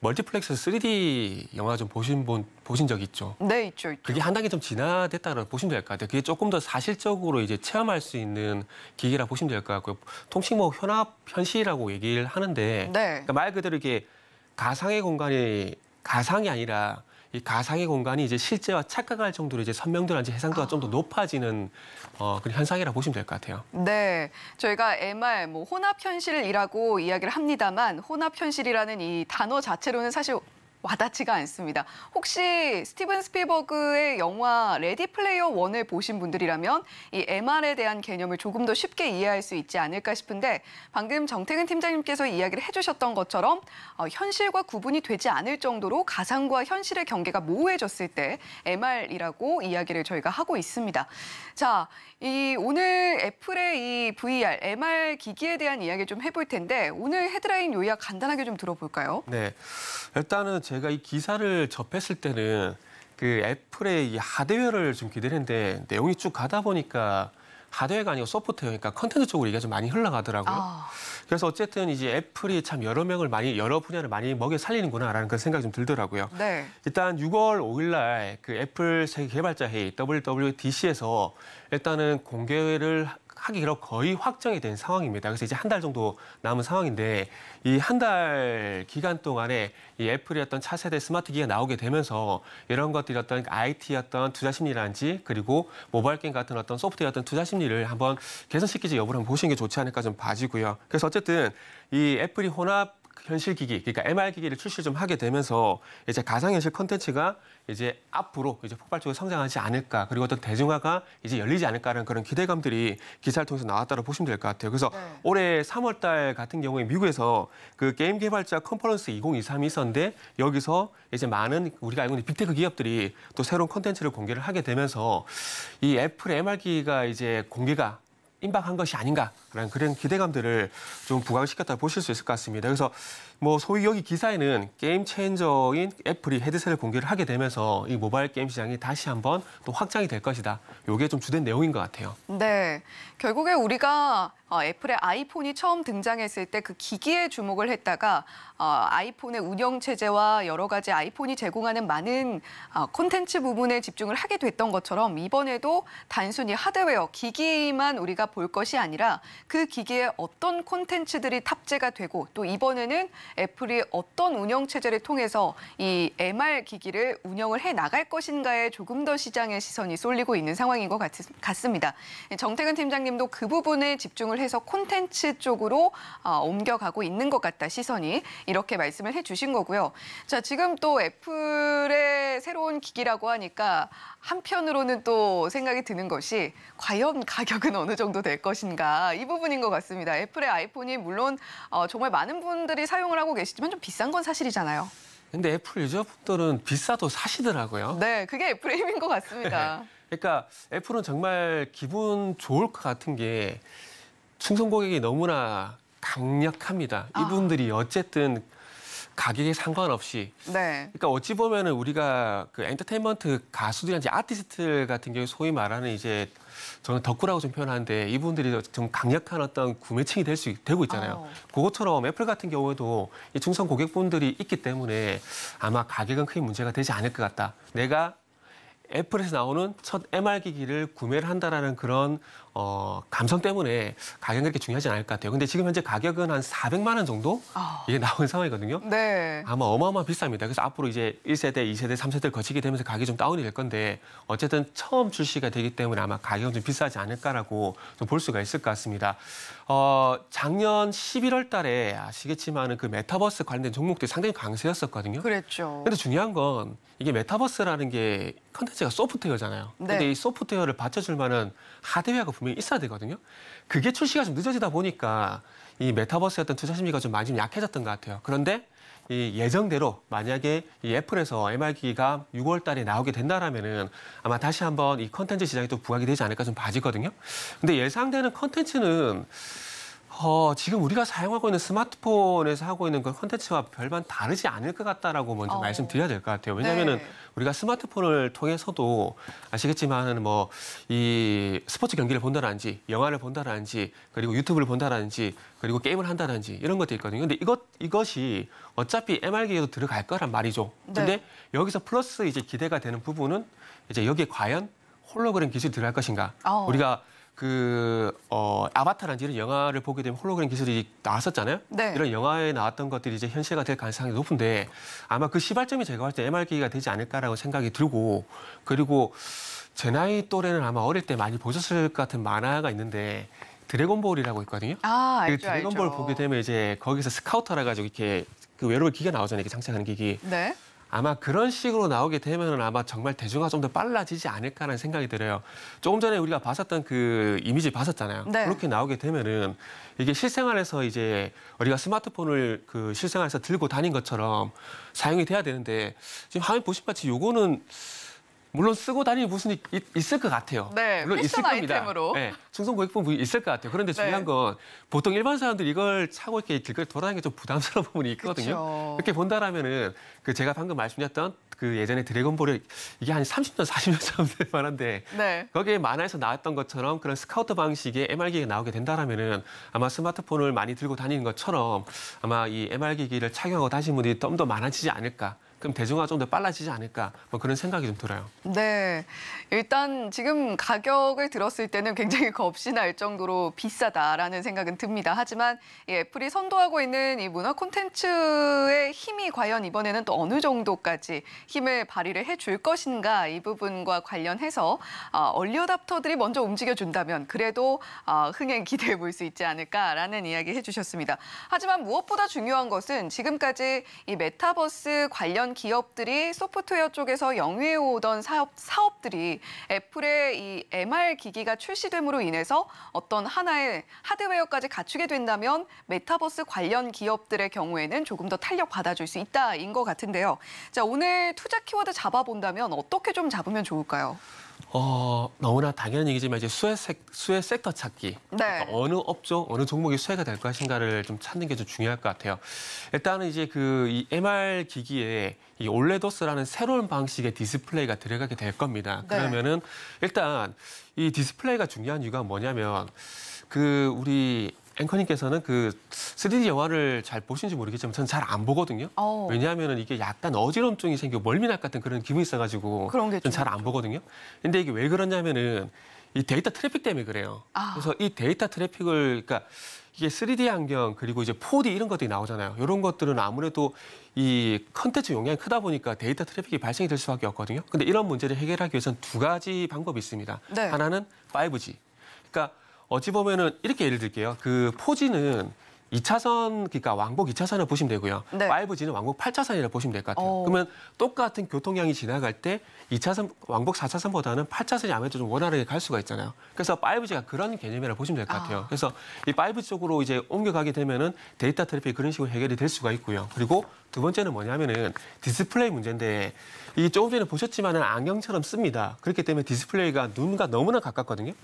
멀티플렉스 3D 영화 좀 보신 분 보신 적 있죠? 네, 있죠, 있죠. 그게 한 단계 좀 진화됐다고 보시면 될 것 같아요. 그게 조금 더 사실적으로 이제 체험할 수 있는 기기라 보시면 될 것 같고요. 통칭 뭐 혼합 현실이라고 얘기를 하는데 네. 그러니까 말 그대로 이게 가상의 공간이 가상이 아니라 이 가상의 공간이 이제 실제와 착각할 정도로 이제 선명도나 해상도가 좀더 높아지는 어, 그런 현상이라 보시면 될 것 같아요. 네, 저희가 MR, 뭐 혼합 현실이라고 이야기를 합니다만 혼합 현실이라는 이 단어 자체로는 사실 와닿지가 않습니다. 혹시 스티븐 스필버그의 영화 레디 플레이어 원을 보신 분들이라면 이 MR에 대한 개념을 조금 더 쉽게 이해할 수 있지 않을까 싶은데 방금 정태근 팀장님께서 이야기를 해주셨던 것처럼 어, 현실과 구분이 되지 않을 정도로 가상과 현실의 경계가 모호해졌을 때 MR이라고 이야기를 저희가 하고 있습니다. 자, 이 오늘 애플의 이 VR, MR 기기에 대한 이야기 좀 해볼 텐데 오늘 헤드라인 요약 간단하게 좀 들어볼까요? 네. 일단은 제가 이 기사를 접했을 때는 그 애플의 이 하드웨어를 좀 기대를 했는데 내용이 쭉 가다 보니까 하드웨어가 아니고 소프트웨어니까 컨텐츠 쪽으로 얘기가 좀 많이 흘러가더라고요. 아, 그래서 어쨌든 이제 애플이 참 여러 명을 많이 여러 분야를 많이 먹여 살리는구나라는 그런 생각이 좀 들더라고요. 네. 일단 6월 5일 날 그 애플 세계 개발자 회의 WWDC에서 일단은 공개를 하기로 거의 확정이 된 상황입니다. 그래서 이제 한 달 정도 남은 상황인데 이 한 달 기간 동안에 이 애플의 어떤 차세대 스마트 기기가 나오게 되면서 이런 것들이 어떤 IT 어떤 투자 심리라든지 그리고 모바일 게임 같은 어떤 소프트웨어 어떤 투자 심리를 한번 개선시키지 여부를 한번 보시는 게 좋지 않을까 좀 봐지고요. 그래서 어쨌든 이 애플이 혼합 현실 기기, 그러니까 MR 기기를 출시 좀 하게 되면서 이제 가상현실 콘텐츠가 이제 앞으로 이제 폭발적으로 성장하지 않을까, 그리고 어떤 대중화가 이제 열리지 않을까라는 그런 기대감들이 기사를 통해서 나왔다고 보시면 될 것 같아요. 그래서 네. 올해 3월 달 같은 경우에 미국에서 그 게임 개발자 컨퍼런스 2023이 있었는데 여기서 이제 많은 우리가 알고 있는 빅테크 기업들이 또 새로운 콘텐츠를 공개를 하게 되면서 이 애플의 MR 기기가 이제 공개가 임박한 것이 아닌가라는 그런 기대감들을 좀 부각을 시켰다 보실 수 있을 것 같습니다. 그래서 뭐 소위 여기 기사에는 게임 체인저인 애플이 헤드셋을 공개를 하게 되면서 이 모바일 게임 시장이 다시 한번 또 확장이 될 것이다. 이게 좀 주된 내용인 것 같아요. 네. 결국에 우리가 어, 애플의 아이폰이 처음 등장했을 때 그 기기에 주목을 했다가 어, 아이폰의 운영 체제와 여러 가지 아이폰이 제공하는 많은 어, 콘텐츠 부분에 집중을 하게 됐던 것처럼 이번에도 단순히 하드웨어, 기기만 우리가 볼 것이 아니라 그 기기에 어떤 콘텐츠들이 탑재가 되고 또 이번에는 애플이 어떤 운영 체제를 통해서 이 MR 기기를 운영을 해 나갈 것인가에 조금 더 시장의 시선이 쏠리고 있는 상황인 것 같, 같습니다. 정태근 팀장님도 그 부분에 집중을 해서 콘텐츠 쪽으로 어, 옮겨가고 있는 것 같다 시선이 이렇게 말씀을 해주신 거고요. 자 지금 또 애플의 새로운 기기라고 하니까 한편으로는 또 생각이 드는 것이 과연 가격은 어느 정도 될 것인가 이 부분인 것 같습니다. 애플의 아이폰이 물론 어, 정말 많은 분들이 사용을 하고 계시지만 좀 비싼 건 사실이잖아요. 근데 애플 유저분들은 비싸도 사시더라고요. 네, 그게 애플의 힘인 것 같습니다. 그러니까 애플은 정말 기분 좋을 것 같은 게 충성 고객이 너무나 강력합니다. 아. 이분들이 어쨌든 가격에 상관없이 네. 그러니까 어찌 보면은 우리가 그 엔터테인먼트 가수들이나 아티스트 같은 경우 소위 말하는 이제 저는 덕후라고 좀 표현하는데 이분들이 좀 강력한 어떤 구매층이 될 수 되고 있잖아요. 어. 그것처럼 애플 같은 경우에도 이 중성 고객분들이 있기 때문에 아마 가격은 크게 문제가 되지 않을 것 같다. 내가 애플에서 나오는 첫 MR 기기를 구매를 한다라는 그런 어, 감성 때문에 가격이 그렇게 중요하지 않을 것 같아요. 근데 지금 현재 가격은 한 400만 원 정도 아. 이게 나온 상황이거든요. 네. 아마 어마어마 비쌉니다. 그래서 앞으로 이제 1세대, 2세대, 3세대를 거치게 되면서 가격이 좀 다운이 될 건데 어쨌든 처음 출시가 되기 때문에 아마 가격은 좀 비싸지 않을까라고 좀 볼 수가 있을 것 같습니다. 어, 작년 11월 달에 아시겠지만은 그 메타버스 관련된 종목들이 상당히 강세였었거든요. 그랬죠. 근데 중요한 건 이게 메타버스라는 게 컨텐츠가 소프트웨어잖아요. 네. 근데 이 소프트웨어를 받쳐줄 만한 하드웨어가 분명히 있어야 되거든요. 그게 출시가 좀 늦어지다 보니까 이 메타버스의 어떤 투자 심리가 좀 많이 좀 약해졌던 것 같아요. 그런데 이 예정대로 만약에 이 애플에서 MR 기기가 6월 달에 나오게 된다라면은 아마 다시 한번 이 컨텐츠 시장이 또 부각이 되지 않을까 좀 봐지거든요. 근데 예상되는 컨텐츠는 어, 지금 우리가 사용하고 있는 스마트폰에서 하고 있는 그 컨텐츠와 별반 다르지 않을 것 같다라고 먼저 어. 말씀드려야 될 것 같아요. 왜냐하면은 네. 우리가 스마트폰을 통해서도 아시겠지만은 뭐 이 스포츠 경기를 본다든지 영화를 본다든지 그리고 유튜브를 본다든지 그리고 게임을 한다든지 이런 것도 있거든요. 근데 이것 이것이 어차피 MR기에도 들어갈 거란 말이죠. 근데 네. 여기서 플러스 이제 기대가 되는 부분은 이제 여기에 과연 홀로그램 기술이 들어갈 것인가? 어. 우리가 그 어, 아바타라는 이런 영화를 보게 되면 홀로그램 기술이 나왔었잖아요. 네. 이런 영화에 나왔던 것들이 이제 현실화 될 가능성이 높은데 아마 그 시발점이 제가 봤을 때 MR 기기가 되지 않을까라고 생각이 들고 그리고 제 나이 또래는 아마 어릴 때 많이 보셨을 것 같은 만화가 있는데 드래곤볼이라고 있거든요. 아, 그 알죠, 드래곤볼 알죠. 보게 되면 이제 거기서 스카우터라 가지고 이렇게 그 외로울 기가 나오잖아요. 이렇게 장착하는 기기. 네. 아마 그런 식으로 나오게 되면은 아마 정말 대중화 좀 더 빨라지지 않을까라는 생각이 들어요. 조금 전에 우리가 봤었던 그 이미지 봤었잖아요. 네. 그렇게 나오게 되면은 이게 실생활에서 이제 우리가 스마트폰을 그 실생활에서 들고 다닌 것처럼 사용이 돼야 되는데 지금 화면 보신 바치 요거는 물론 쓰고 다니는 부분이 있- 있을 것 같아요. 네, 물론 있을 겁니다. 아이템으로. 네, 충성 고객분 있을 것 같아요. 그런데 네. 중요한 건 보통 일반 사람들이 이걸 차고 이렇게 길거리 돌아다니는 게 좀 부담스러운 부분이 있거든요. 이렇게 본다라면은 그 제가 방금 말씀드렸던 그 예전에 드래곤볼을 이게 한 30년, 40년 전에 말한데 네. 거기에 만화에서 나왔던 것처럼 그런 스카우트 방식의 MR 기기가 나오게 된다라면은 아마 스마트폰을 많이 들고 다니는 것처럼 아마 이 MR 기기를 착용하고 다니는 분들이 좀 더 많아지지 않을까 그럼 대중화가 좀 더 빨라지지 않을까 뭐 그런 생각이 좀 들어요. 네. 일단 지금 가격을 들었을 때는 굉장히 겁이 날 정도로 비싸다라는 생각은 듭니다. 하지만 이 애플이 선도하고 있는 이 문화 콘텐츠의 힘이 과연 이번에는 또 어느 정도까지 힘을 발휘를 해줄 것인가 이 부분과 관련해서 어, 얼리어답터들이 먼저 움직여준다면 그래도 어, 흥행 기대해 볼 수 있지 않을까라는 이야기 해주셨습니다. 하지만 무엇보다 중요한 것은 지금까지 이 메타버스 관련 기업들이 소프트웨어 쪽에서 영위해 오던 사업, 사업들이 애플의 이 MR 기기가 출시됨으로 인해서 어떤 하나의 하드웨어까지 갖추게 된다면 메타버스 관련 기업들의 경우에는 조금 더 탄력 받아줄 수 있다인 것 같은데요. 자 오늘 투자 키워드 잡아본다면 어떻게 좀 잡으면 좋을까요? 어, 너무나 당연한 얘기지만 이제 수혜, 섹, 수혜 섹터 찾기. 네. 그러니까 어느 업종, 어느 종목이 수혜가 될 것인가를 좀 찾는 게 좀 중요할 것 같아요. 일단은 이제 그 이 MR 기기에 이 OLEDoS라는 새로운 방식의 디스플레이가 들어가게 될 겁니다. 네. 그러면은 일단 이 디스플레이가 중요한 이유가 뭐냐면 그 우리 앵커님께서는 그 3D 영화를 잘 보신지 모르겠지만 저는 잘 안 보거든요. 어. 왜냐하면 이게 약간 어지럼증이 생겨 멀미날 같은 그런 기분이 있어가지고 좀 잘 안 보거든요. 근데 이게 왜 그러냐면은 이 데이터 트래픽 때문에 그래요. 아. 그래서 이 데이터 트래픽을 그러니까 이게 3D 안경 그리고 이제 4D 이런 것들이 나오잖아요. 이런 것들은 아무래도 이 컨텐츠 용량이 크다 보니까 데이터 트래픽이 발생이 될 수밖에 없거든요. 근데 이런 문제를 해결하기 위해서는 두 가지 방법이 있습니다. 네. 하나는 5G. 그러니까 어찌 보면은 이렇게 예를 들게요. 그 4G는 2차선 그러니까 왕복 2차선을 보시면 되고요. 네. 5G는 왕복 8차선이라 보시면 될 것 같아요. 어. 그러면 똑같은 교통량이 지나갈 때 2차선 왕복 4차선보다는 8차선이 아무래도 좀 원활하게 갈 수가 있잖아요. 그래서 5G가 그런 개념이라 보시면 될 것 같아요. 아. 그래서 이 5G 쪽으로 이제 옮겨가게 되면은 데이터 트래픽이 그런 식으로 해결이 될 수가 있고요. 그리고 두 번째는 뭐냐면은 디스플레이 문제인데 이 조금 전에 보셨지만은 안경처럼 씁니다. 그렇기 때문에 디스플레이가 눈과 너무나 가깝거든요.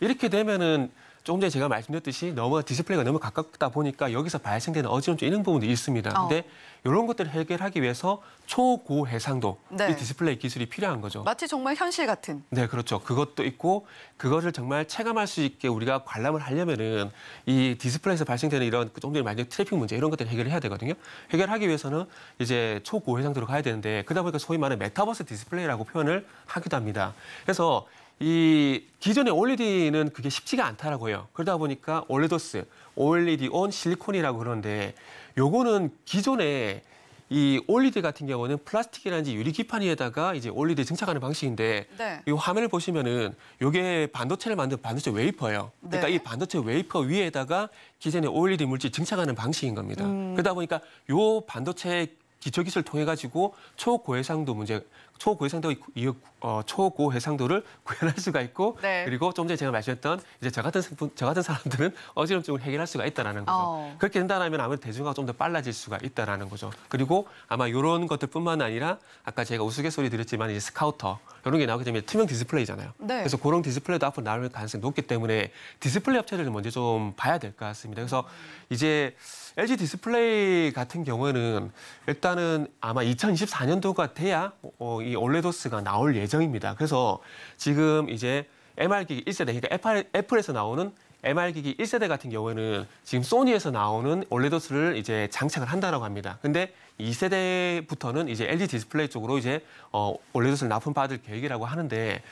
이렇게 되면은 조금 전에 제가 말씀드렸듯이 너무 디스플레이가 너무 가깝다 보니까 여기서 발생되는 어지럼증 이런 부분도 있습니다. 어. 근데 이런 것들을 해결하기 위해서 초고 해상도 네. 이 디스플레이 기술이 필요한 거죠. 마치 정말 현실 같은. 네, 그렇죠. 그것도 있고 그거를 정말 체감할 수 있게 우리가 관람을 하려면은 이 디스플레이에서 발생되는 이런 그 좀 전에 말한 트래픽 문제 이런 것들을 해결을 해야 되거든요. 해결하기 위해서는 이제 초고 해상도로 가야 되는데 그러다 보니까 소위 말하는 메타버스 디스플레이라고 표현을 하기도 합니다. 그래서 이 기존의 OLED는 그게 쉽지가 않다라고 해요. 그러다 보니까 OLEDoS, OLED 온 실리콘이라고 그러는데 요거는 기존에 이 OLED 같은 경우는 플라스틱이라든지 유리 기판 위에다가 이제 OLED 증착하는 방식인데 네. 이 화면을 보시면은 요게 반도체를 만든 반도체 웨이퍼예요. 그러니까 네. 이 반도체 웨이퍼 위에다가 기존의 OLED 물질 증착하는 방식인 겁니다. 음. 그러다 보니까 요 반도체 기초 기술을 통해 가지고 초고해상도 문제, 초고해상도 이 어, 초고해상도를 구현할 수가 있고 네. 그리고 좀 전에 제가 말씀했던 이제 저 같은 분- 저 같은 사람들은 어지럼증을 해결할 수가 있다라는 거죠. 어. 그렇게 된다면 아무래도 대중화가 좀 더 빨라질 수가 있다라는 거죠. 그리고 아마 이런 것들뿐만 아니라 아까 제가 우스갯소리 드렸지만 이제 스카우터 이런 게 나오게 되면 투명 디스플레이잖아요. 네. 그래서 그런 디스플레이도 앞으로 나올 가능성이 높기 때문에 디스플레이 업체를 먼저 좀 봐야 될 것 같습니다. 그래서 이제 LG 디스플레이 같은 경우에는 일단은 아마 2024년도가 돼야 어, 이 OLEDoS가 나올 예정입니다. 그래서 지금 이제 MR기기 1세대, 그러니까 애플, 애플에서 나오는 MR기기 1세대 같은 경우에는 지금 소니에서 나오는 OLEDoS를 이제 장착을 한다라고 합니다. 근데 2세대부터는 이제 LG 디스플레이 쪽으로 이제 어, OLEDoS를 납품받을 계획이라고 하는데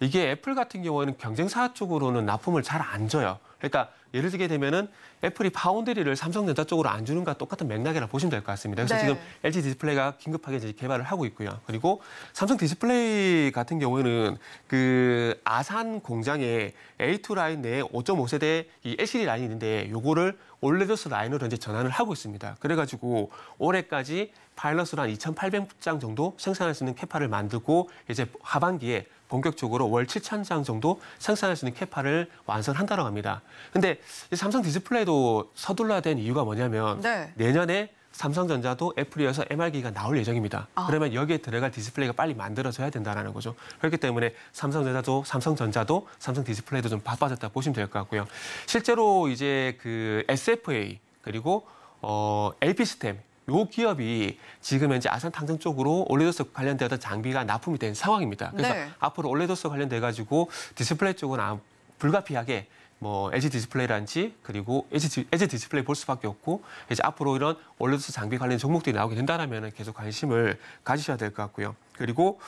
이게 애플 같은 경우에는 경쟁사 쪽으로는 납품을 잘 안 줘요. 그러니까 예를 들게 되면은 애플이 파운드리를 삼성전자 쪽으로 안 주는 것 똑같은 맥락이라 보시면 될 것 같습니다. 그래서 네. 지금 LG 디스플레이가 긴급하게 이제 개발을 하고 있고요. 그리고 삼성 디스플레이 같은 경우에는 그 아산 공장에 A2 라인 내에 5.5세대 이 LCD 라인이 있는데 요거를 OLEDoS 라인으로 이제 전환을 하고 있습니다. 그래가지고 올해까지 파일럿으로 한 2,800장 정도 생산할 수 있는 capa를 만들고 이제 하반기에 본격적으로 월 7천 장 정도 생산할 수 있는 capa를 완성한다고 합니다. 근데 이 삼성 디스플레이도 서둘러야 된 이유가 뭐냐면 네. 내년에 삼성전자도 애플에 이어서 MR기기가 나올 예정입니다. 아. 그러면 여기에 들어갈 디스플레이가 빨리 만들어져야 된다는 거죠. 그렇기 때문에 삼성전자도 삼성전자도 삼성 디스플레이도 좀 바빠졌다 보시면 될 것 같고요. 실제로 이제 그 SFA 그리고 어 AP 시스템 요 기업이 지금 현재 아산 탕정 쪽으로 OLEDoS 관련되었던 장비가 납품이 된 상황입니다. 그래서 네. 앞으로 OLEDoS 관련돼 가지고 디스플레이 쪽은 아- 불가피하게 뭐 LG 디스플레이라든지 그리고 LG, 디스플레이 볼 수밖에 없고 이제 앞으로 이런 OLED 장비 관련 종목들이 나오게 된다라면 계속 관심을 가지셔야 될 것 같고요. 그리고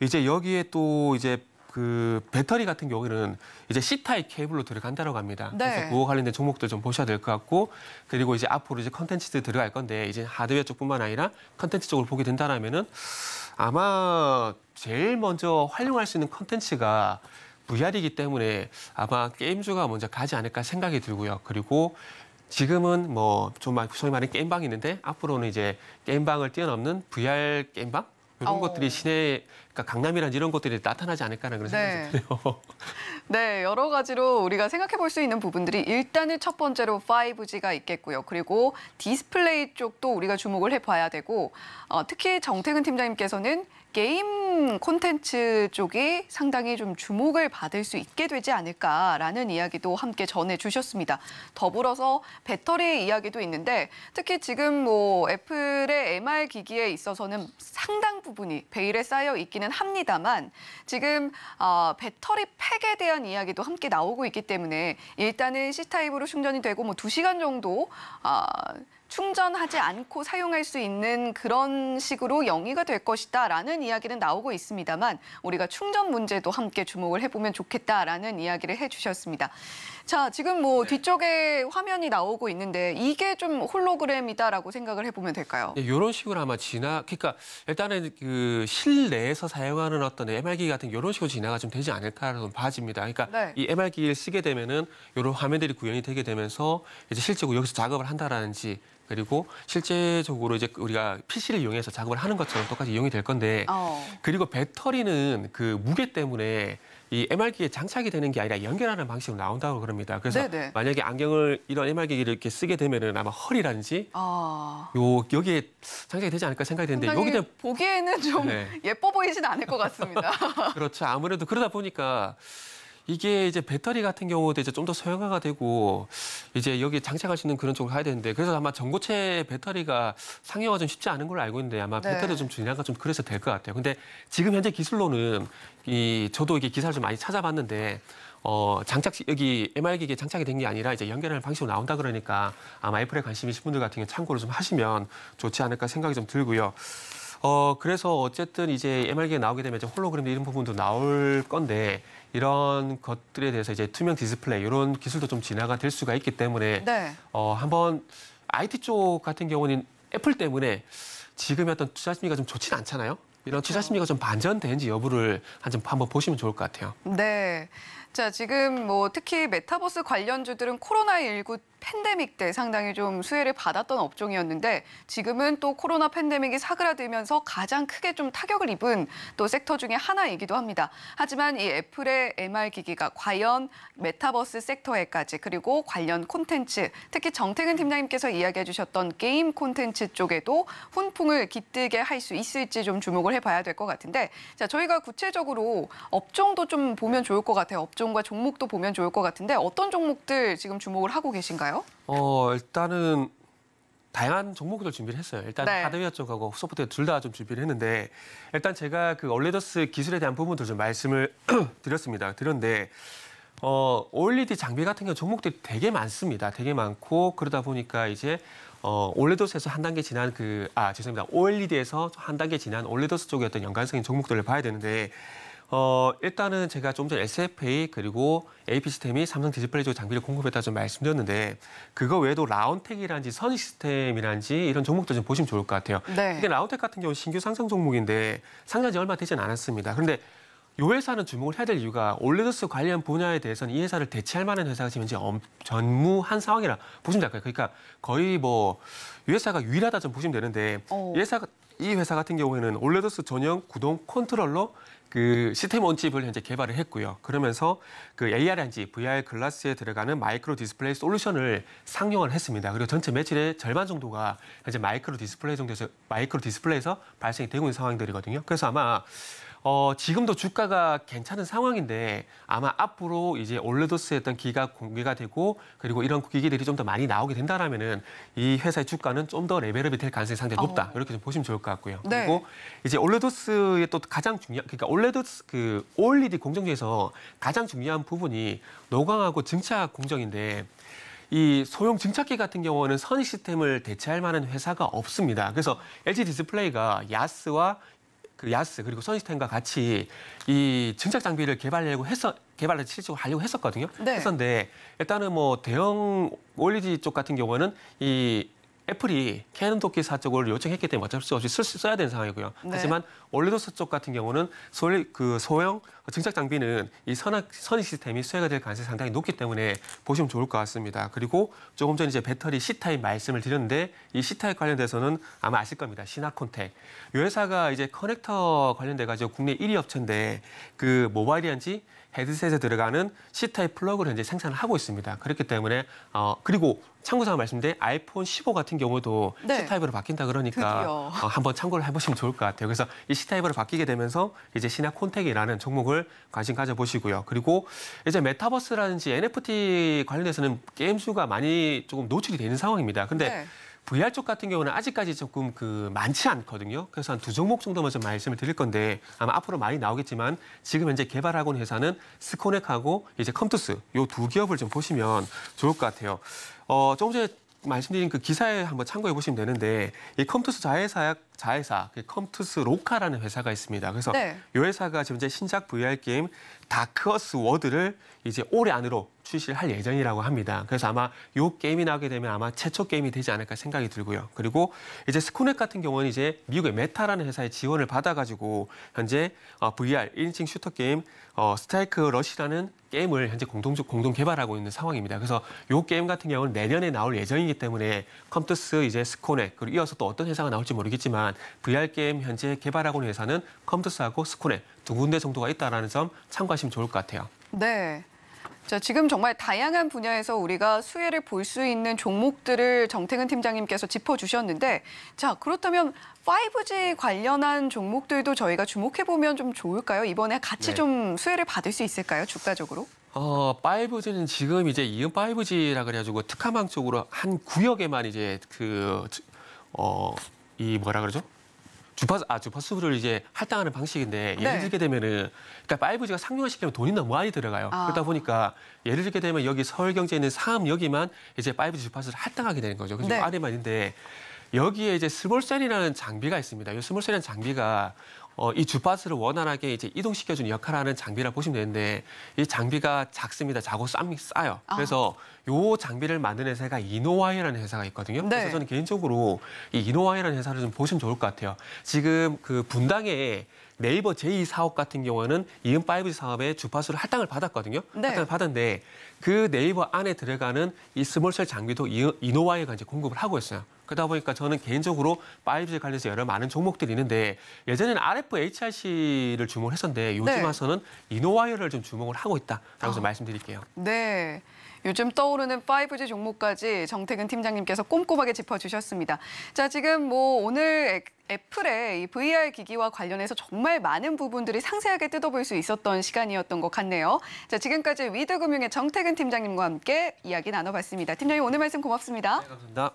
이제 여기에 또 이제 그 배터리 같은 경우에는 이제 C 타입 케이블로 들어간다고 합니다. 네. 그래서 그거 관련된 종목들 좀 보셔야 될 것 같고 그리고 이제 앞으로 이제 컨텐츠들 들어갈 건데 이제 하드웨어 쪽뿐만 아니라 컨텐츠 쪽을 보게 된다라면은 아마 제일 먼저 활용할 수 있는 컨텐츠가 VR이기 때문에 아마 게임주가 먼저 가지 않을까 생각이 들고요. 그리고 지금은 뭐 좀 소위 말하는 게임방이 있는데 앞으로는 이제 게임방을 뛰어넘는 VR 게임방 이런 어. 것들이 시내 그러니까 강남이랑 이런 것들이 나타나지 않을까라는 그런 네. 생각이 들어요. 네, 여러 가지로 우리가 생각해 볼 수 있는 부분들이 일단은 첫 번째로 5G가 있겠고요. 그리고 디스플레이 쪽도 우리가 주목을 해봐야 되고 어, 특히 정태근 팀장님께서는 게임 콘텐츠 쪽이 상당히 좀 주목을 받을 수 있게 되지 않을까라는 이야기도 함께 전해주셨습니다. 더불어서 배터리 이야기도 있는데 특히 지금 뭐 애플의 MR 기기에 있어서는 상당 부분이 베일에 쌓여 있기는 합니다만 지금 어, 배터리 팩에 대한 이야기도 함께 나오고 있기 때문에 일단은 C 타입으로 충전이 되고 뭐 2시간 정도 아, 충전하지 않고 사용할 수 있는 그런 식으로 영위가 될 것이다라는 이야기는 나오고 있습니다만 우리가 충전 문제도 함께 주목을 해보면 좋겠다라는 이야기를 해주셨습니다. 자, 지금 뭐 뒤쪽에 화면이 나오고 있는데 이게 좀 홀로그램이다라고 생각을 해보면 될까요? 이런 식으로 아마 지나 그러니까 일단은 그 실내에서 사용하는 어떤 MR기 같은 이런 식으로 진화가 좀 되지 않을까라는 봐집니다. 그러니까 네. 이 MR기를 쓰게 되면은 이런 화면들이 구현이 되게 되면서 이제 실제로 여기서 작업을 한다라는지 그리고 실제적으로 이제 우리가 PC를 이용해서 작업을 하는 것처럼 똑같이 이용이 될 건데 어. 그리고 배터리는 그 무게 때문에 이 MR기에 장착이 되는 게 아니라 연결하는 방식으로 나온다고 그럽니다. 그래서 네네. 만약에 안경을 이런 MR기를 이렇게 쓰게 되면은 아마 허리라든지 아. 요 여기에 장착이 되지 않을까 생각이 되는데 상당히 여기다 보기에는 좀 네. 예뻐 보이진 않을 것 같습니다. 그렇죠. 아무래도 그러다 보니까 이게 이제 배터리 같은 경우도 이제 좀 더 소형화가 되고 이제 여기 장착할 수 있는 그런 쪽으로 가야 되는데 그래서 아마 전고체 배터리가 상용화 좀 쉽지 않은 걸로 알고 있는데 아마 네. 배터리 좀 진화가 좀 그래서 될 것 같아요. 근데 지금 현재 기술로는 이 저도 이게 기사를 좀 많이 찾아봤는데 어 장착 여기 MR 기기에 장착이 된 게 아니라 이제 연결하는 방식으로 나온다 그러니까 아마 애플에 관심이신 분들 같은 경우 참고를 좀 하시면 좋지 않을까 생각이 좀 들고요. 어 그래서 어쨌든 이제 MR기기 나오게 되면 이제 홀로그램 이런 부분도 나올 건데 이런 것들에 대해서 이제 투명 디스플레이 이런 기술도 좀 진화가 될 수가 있기 때문에 네. 어 한번 IT 쪽 같은 경우는 애플 때문에 지금의 어떤 투자 심리가 좀 좋지는 않잖아요. 이런 투자 심리가 좀 반전되는지 여부를 한번 보시면 좋을 것 같아요. 네. 자, 지금 뭐 특히 메타버스 관련주들은 코로나19 팬데믹 때 상당히 좀 수혜를 받았던 업종이었는데 지금은 또 코로나 팬데믹이 사그라들면서 가장 크게 좀 타격을 입은 또 섹터 중에 하나이기도 합니다. 하지만 이 애플의 MR 기기가 과연 메타버스 섹터에까지 그리고 관련 콘텐츠 특히 정태근 팀장님께서 이야기해 주셨던 게임 콘텐츠 쪽에도 훈풍을 깃들게 할 수 있을지 좀 주목을 해봐야 될 것 같은데 자 저희가 구체적으로 업종도 좀 보면 좋을 것 같아요. 과 종목도 보면 좋을 것 같은데 어떤 종목들 지금 주목을 하고 계신가요? 어 일단은 다양한 종목들 준비를 했어요. 일단 네. 하드웨어 쪽하고 소프트웨어 둘 다 좀 준비를 했는데 일단 제가 그 올레더스 기술에 대한 부분도 좀 말씀을 드렸습니다. 드렸는데 어 OLED 장비 같은 경우 종목들이 되게 많습니다. 되게 많고 그러다 보니까 이제 어 OLEDoS에서 한 단계 지난 그 아 죄송합니다. OLED에서 한 단계 지난 OLEDoS 쪽의 어떤 연관성인 종목들을 봐야 되는데 어, 일단은 제가 좀 전에 SFA 그리고 AP 시스템이 삼성 디스플레이 쪽 장비를 공급했다 좀 말씀드렸는데 그거 외에도 라온텍이란지 선익 시스템이란지 이런 종목도 좀 보시면 좋을 것 같아요. 네. 근데 라온텍 같은 경우 는 신규 상장 종목인데 상장지 얼마 되진 않았습니다. 그런데 이 회사는 주목을 해야 될 이유가 OLEDoS 관련 분야에 대해서는 이 회사를 대체할 만한 회사가 지금 이제 엄- 전무한 상황이라 보시면 될까요? 그러니까 거의 뭐 이 회사가 유일하다 좀 보시면 되는데 어. 이 회사가 이 회사 같은 경우에는 OLEDoS 전용 구동 컨트롤러 그 system on chip을 현재 개발을 했고요. 그러면서 그 AR인지 VR 글라스에 들어가는 마이크로 디스플레이 솔루션을 상용을 했습니다. 그리고 전체 매출의 절반 정도가 현재 마이크로 디스플레이 정도에서 마이크로 디스플레이에서 발생이 되고 있는 상황들이거든요. 그래서 아마 어, 지금도 주가가 괜찮은 상황인데 아마 앞으로 이제 OLEDoS의 어떤 기가 공개가 되고 그리고 이런 기기들이 좀 더 많이 나오게 된다라면은 이 회사의 주가는 좀 더 level up이 될 가능성이 상당히 높다. 어. 이렇게 좀 보시면 좋을 것 같고요. 네. 그리고 이제 OLEDoS의 또 가장 중요한 그러니까 OLEDoS 그 OLED 공정 중에서 가장 중요한 부분이 노광하고 증착 공정인데 이 소형 증착기 같은 경우는 선익 시스템을 대체할 만한 회사가 없습니다. 그래서 LG 디스플레이가 야스와 그 야스 그리고 선익시스템과 같이 이 증착 장비를 개발하려고 했어 개발을 실제로 하려고 했었거든요. 네. 했었는데 일단은 뭐 대형 OLED 쪽 같은 경우는 이 애플이 캐논 토키 사 쪽을 요청했기 때문에 어쩔 수 없이 쓸, 써야 되는 상황이고요. 네. 하지만 OLEDoS 쪽 같은 경우는 소, 그 소형 증착 장비는 이 선악, 선익 시스템이 수혜가 될 가능성이 상당히 높기 때문에 보시면 좋을 것 같습니다. 그리고 조금 전 이제 배터리 C type 말씀을 드렸는데 이 C type 관련돼서는 아마 아실 겁니다. 신화콘텍. 이 회사가 이제 커넥터 관련돼 가지고 국내 1위 업체인데 그 모바일이란지 헤드셋에 들어가는 C type 플러그를 현재 생산을 하고 있습니다. 그렇기 때문에 어 그리고 참고사항 말씀드린 아이폰 15 같은 경우도 네. C type으로 바뀐다 그러니까. 어, 한번 참고를 해보시면 좋을 것 같아요. 그래서 이 C type으로 바뀌게 되면서 이제 신화 콘텍이라는 종목을 관심 가져보시고요. 그리고 이제 메타버스라든지 NFT 관련해서는 게임주가 많이 조금 노출이 되는 상황입니다. 근데 네. VR 쪽 같은 경우는 아직까지 조금 그 많지 않거든요. 그래서 한 두 종목 정도만 좀 말씀을 드릴 건데 아마 앞으로 많이 나오겠지만 지금 현재 개발하고 있는 회사는 스코넥하고 이제 컴투스 요 두 기업을 좀 보시면 좋을 것 같아요. 어, 조금 전에 말씀드린 그 기사에 한번 참고해 보시면 되는데 이 컴투스 자회사 자회사 그 컴투스 로카라는 회사가 있습니다. 그래서 네. 이 회사가 지금 이제 신작 VR 게임 다크스워드를 이제 올해 안으로 출시를 할 예정이라고 합니다. 그래서 아마 이 게임이 나오게 되면 아마 최초 게임이 되지 않을까 생각이 들고요. 그리고 이제 스코넥 같은 경우는 이제 미국의 메타라는 회사의 지원을 받아가지고 현재 어, VR 1인칭 슈터 게임 어, 스트라이크 러시라는 게임을 현재 공동 공동 개발하고 있는 상황입니다. 그래서 이 게임 같은 경우는 내년에 나올 예정이기 때문에 컴투스 이제 스코넥 그리고 이어서 또 어떤 회사가 나올지 모르겠지만 VR 게임 현재 개발하고 있는 회사는 컴투스하고 스코넥 두 군데 정도가 있다라는 점 참고하시면 좋을 것 같아요. 네. 자, 지금 정말 다양한 분야에서 우리가 수혜를 볼 수 있는 종목들을 정태근 팀장님께서 짚어주셨는데, 자, 그렇다면 5G 관련한 종목들도 저희가 주목해보면 좀 좋을까요? 이번에 같이 네. 좀 수혜를 받을 수 있을까요? 주가적으로? 어, 5G는 지금 이제 이음 5G라 그래가지고 특화망 쪽으로 한 구역에만 이제 그, 어, 이 뭐라 그러죠? 주파수, 아, 주파수를 이제 할당하는 방식인데 예를 네. 들게 되면은 그러니까 5G가 상용화시키면 돈이 너무 많이 들어가요. 아. 그러다 보니까 예를 들게 되면 여기 서울 경제에 있는 사암역이만 이제 5G 주파수를 할당하게 되는 거죠. 그래서 네. 아래만 있는데 여기에 이제 small cell이라는 장비가 있습니다. 이 small cell이라는 장비가 어, 이 주파수를 원활하게 이제 이동시켜주는 역할을 하는 장비라 보시면 되는데 이 장비가 작습니다. 작고 쌉, 싸요. 아. 그래서 요 장비를 만드는 회사가 이노와이어라는 회사가 있거든요. 네. 그래서 저는 개인적으로 이 이노와이어라는 회사를 좀 보시면 좋을 것 같아요. 지금 그 분당에 네이버 제2 사옥 같은 경우는 이음 5G 사업에 주파수를 할당을 받았거든요. 네. 할당을 받았는데 그 네이버 안에 들어가는 이 small cell 장비도 이- 이노와이어가 이제 공급을 하고 있어요. 그러다 보니까 저는 개인적으로 5G 관련해서 여러 많은 종목들이 있는데 예전에는 RFHIC를 주목을 했었는데 요즘 네. 와서는 이노와이어를 좀 주목을 하고 있다라고 좀 아. 말씀드릴게요. 네. 요즘 떠오르는 5G 종목까지 정태근 팀장님께서 꼼꼼하게 짚어주셨습니다. 자, 지금 뭐 오늘 애- 애플의 이 VR 기기와 관련해서 정말 많은 부분들이 상세하게 뜯어볼 수 있었던 시간이었던 것 같네요. 자, 지금까지 위드금융의 정태근 팀장님과 함께 이야기 나눠봤습니다. 팀장님 오늘 말씀 고맙습니다. 네, 감사합니다.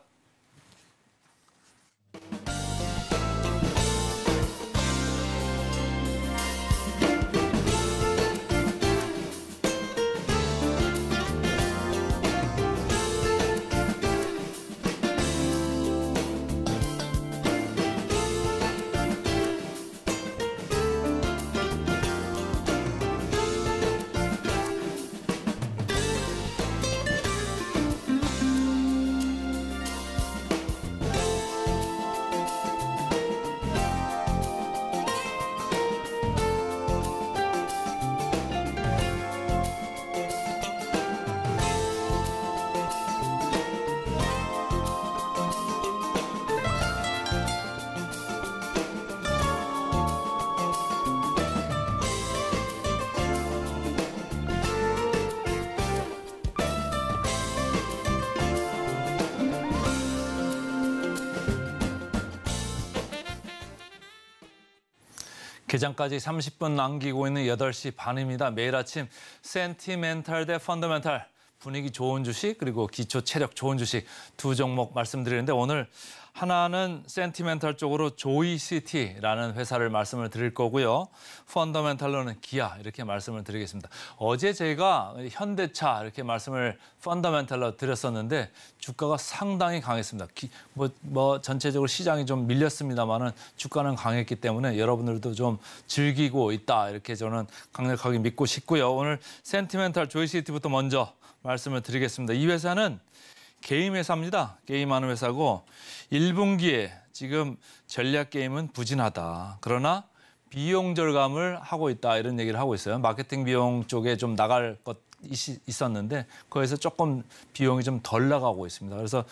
개장까지 30분 남기고 있는 8시 반입니다. 매일 아침 센티멘탈 대 펀더멘탈 분위기 좋은 주식 그리고 기초 체력 좋은 주식 두 종목 말씀드리는데 오늘 하나는 센티멘탈 쪽으로 조이시티라는 회사를 말씀을 드릴 거고요. 펀더멘탈로는 기아 이렇게 말씀을 드리겠습니다. 어제 제가 현대차 이렇게 말씀을 펀더멘탈로 드렸었는데 주가가 상당히 강했습니다. 기, 뭐, 뭐 전체적으로 시장이 좀 밀렸습니다만은 주가는 강했기 때문에 여러분들도 좀 즐기고 있다 이렇게 저는 강력하게 믿고 싶고요. 오늘 센티멘탈 조이시티부터 먼저 말씀을 드리겠습니다. 이 회사는 게임 회사입니다. 게임하는 회사고 1분기에 지금 전략 게임은 부진하다. 그러나 비용 절감을 하고 있다 이런 얘기를 하고 있어요. 마케팅 비용 쪽에 좀 나갈 것 있었는데 거기서 조금 비용이 좀 덜 나가고 있습니다. 그래서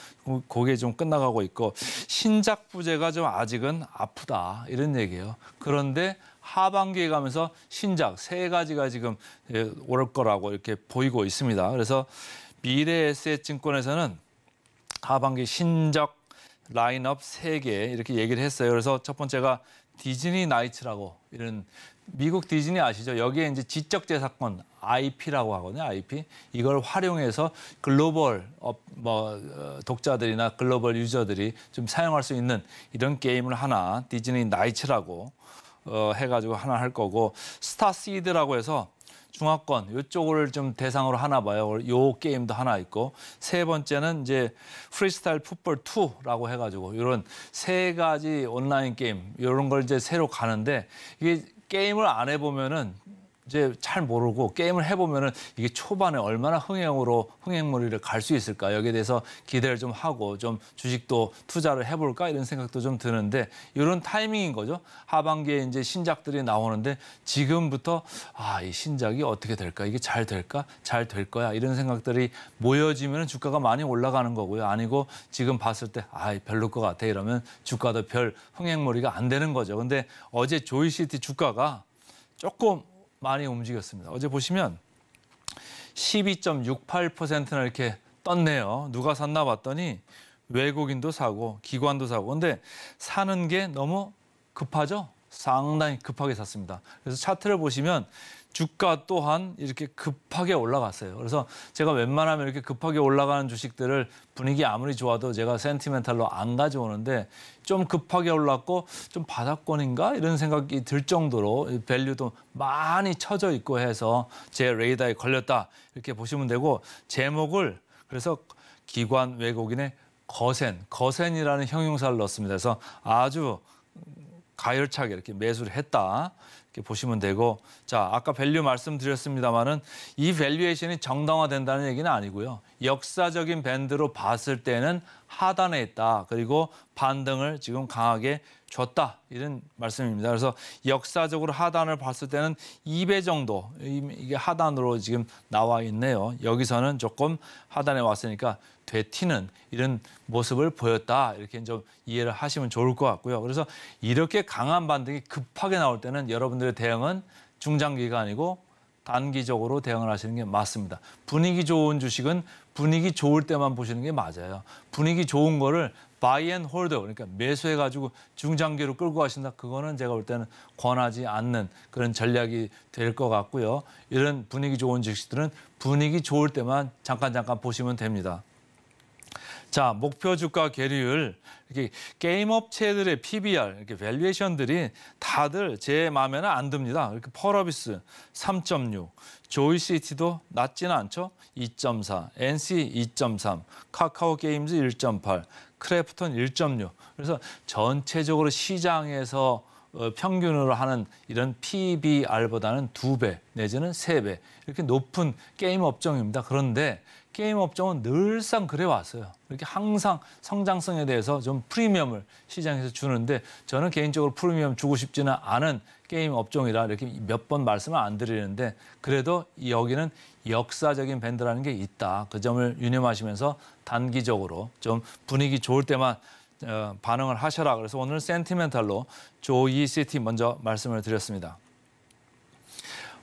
그게 좀 끝나가고 있고 신작 부재가 좀 아직은 아프다 이런 얘기예요. 그런데 하반기에 가면서 신작 세 가지가 지금 올 거라고 이렇게 보이고 있습니다. 그래서 미래에셋증권에서는 하반기 신작 라인업 세 개 이렇게 얘기를 했어요. 그래서 첫 번째가 디즈니 나이츠라고 이런 미국 디즈니 아시죠? 여기에 이제 지적 재산권 IP라고 하거든요. IP 이걸 활용해서 글로벌 어, 뭐 어, 독자들이나 글로벌 유저들이 좀 사용할 수 있는 이런 게임을 하나 디즈니 나이츠라고 어, 해가지고 하나 할 거고 스타시드라고 해서 중화권 이쪽을 좀 대상으로 하나 봐요. 요 게임도 하나 있고 세 번째는 이제 프리스타일 풋볼 2라고 해가지고 이런 세 가지 온라인 게임 이런 걸 이제 새로 가는데 이게 게임을 안 해보면은 이제 잘 모르고 게임을 해보면은 이게 초반에 얼마나 흥행으로 흥행몰이를 갈 수 있을까 여기에 대해서 기대를 좀 하고 좀 주식도 투자를 해볼까 이런 생각도 좀 드는데 이런 타이밍인 거죠. 하반기에 이제 신작들이 나오는데 지금부터 아 이 신작이 어떻게 될까 이게 잘 될까 잘 될 거야 이런 생각들이 모여지면 주가가 많이 올라가는 거고요. 아니고 지금 봤을 때 아 별로 것 같아 이러면 주가도 별 흥행몰이가 안 되는 거죠. 근데 어제 조이시티 주가가 조금 많이 움직였습니다. 어제 보시면 12.68%나 이렇게 떴네요. 누가 샀나 봤더니 외국인도 사고 기관도 사고. 근데 사는 게 너무 급하죠? 상당히 급하게 샀습니다. 그래서 차트를 보시면 주가 또한 이렇게 급하게 올라갔어요. 그래서 제가 웬만하면 이렇게 급하게 올라가는 주식들을 분위기 아무리 좋아도 제가 센티멘탈로 안 가져오는데 좀 급하게 올랐고 좀 바닥권인가 이런 생각이 들 정도로 value도 많이 쳐져 있고 해서 제 레이더에 걸렸다 이렇게 보시면 되고 제목을 그래서 기관 외국인의 거센, 거센이라는 형용사를 넣습니다. 그래서 아주 가열차게 이렇게 매수를 했다. 이렇게 보시면 되고 자 아까 value 말씀드렸습니다마는 이 valuation이 정당화된다는 얘기는 아니고요. 역사적인 밴드로 봤을 때는 하단에 있다. 그리고 반등을 지금 강하게 줬다. 이런 말씀입니다. 그래서 역사적으로 하단을 봤을 때는 2배 정도 이게 하단으로 지금 나와 있네요. 여기서는 조금 하단에 왔으니까 되튀는 이런 모습을 보였다. 이렇게 좀 이해를 하시면 좋을 것 같고요. 그래서 이렇게 강한 반등이 급하게 나올 때는 여러분들의 대응은 중장기가 아니고 단기적으로 대응을 하시는 게 맞습니다. 분위기 좋은 주식은 분위기 좋을 때만 보시는 게 맞아요. 분위기 좋은 거를 buy and hold 그러니까 매수해 가지고 중장기로 끌고 가신다. 그거는 제가 볼 때는 권하지 않는 그런 전략이 될 것 같고요. 이런 분위기 좋은 주식들은 분위기 좋을 때만 잠깐 잠깐 보시면 됩니다. 자, 목표 주가 괴리율 이렇게 게임 업체들의 PBR 이렇게 valuation들이 다들 제 마음에는 안 듭니다. 이렇게 펄어비스 3.6, 조이시티도 낮지는 않죠. 2.4, NC 2.3, 카카오 게임즈 1.8, 크래프톤 1.6. 그래서 전체적으로 시장에서 어, 평균으로 하는 이런 PBR보다는 두 배 내지는 세 배 이렇게 높은 게임 업종입니다. 그런데 게임 업종은 늘상 그래 왔어요. 이렇게 항상 성장성에 대해서 좀 프리미엄을 시장에서 주는데 저는 개인적으로 프리미엄 주고 싶지는 않은 게임 업종이라 이렇게 몇 번 말씀을 안 드리는데 그래도 여기는 역사적인 밴드라는 게 있다. 그 점을 유념하시면서 단기적으로 좀 분위기 좋을 때만 어, 반응을 하셔라. 그래서 오늘 sentimental로 조이 시티 먼저 말씀을 드렸습니다.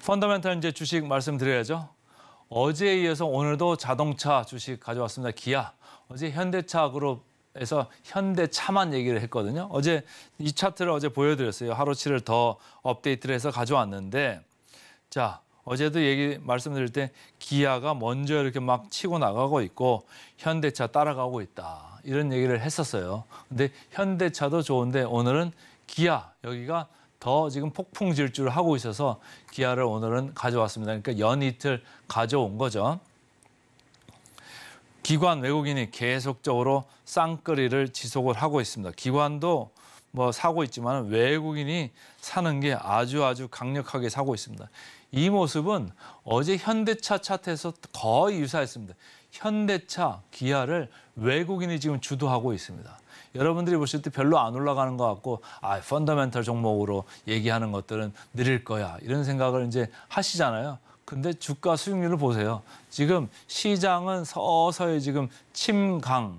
fundamental 이제 주식 말씀드려야죠. 어제에 이어서 오늘도 자동차 주식 가져왔습니다. 기아. 어제 현대차 그룹 에서 현대차만 얘기를 했거든요. 어제 이 차트를 어제 보여드렸어요. 하루치를 더 업데이트를 해서 가져왔는데 자 어제도 얘기 말씀드릴 때 기아가 먼저 이렇게 막 치고 나가고 있고 현대차 따라가고 있다 이런 얘기를 했었어요. 근데 현대차도 좋은데 오늘은 기아 여기가 더 지금 폭풍 질주를 하고 있어서 기아를 오늘은 가져왔습니다. 그러니까 연 이틀 가져온 거죠. 기관 외국인이 계속적으로 쌍끌이를 지속을 하고 있습니다. 기관도 뭐 사고 있지만 외국인이 사는 게 아주 아주 강력하게 사고 있습니다. 이 모습은 어제 현대차 차트에서 거의 유사했습니다. 현대차, 기아를 외국인이 지금 주도하고 있습니다. 여러분들이 보실 때 별로 안 올라가는 것 같고 아 펀더멘털 종목으로 얘기하는 것들은 느릴 거야 이런 생각을 이제 하시잖아요. 근데 주가 수익률을 보세요. 지금 시장은 서서히 지금 침강,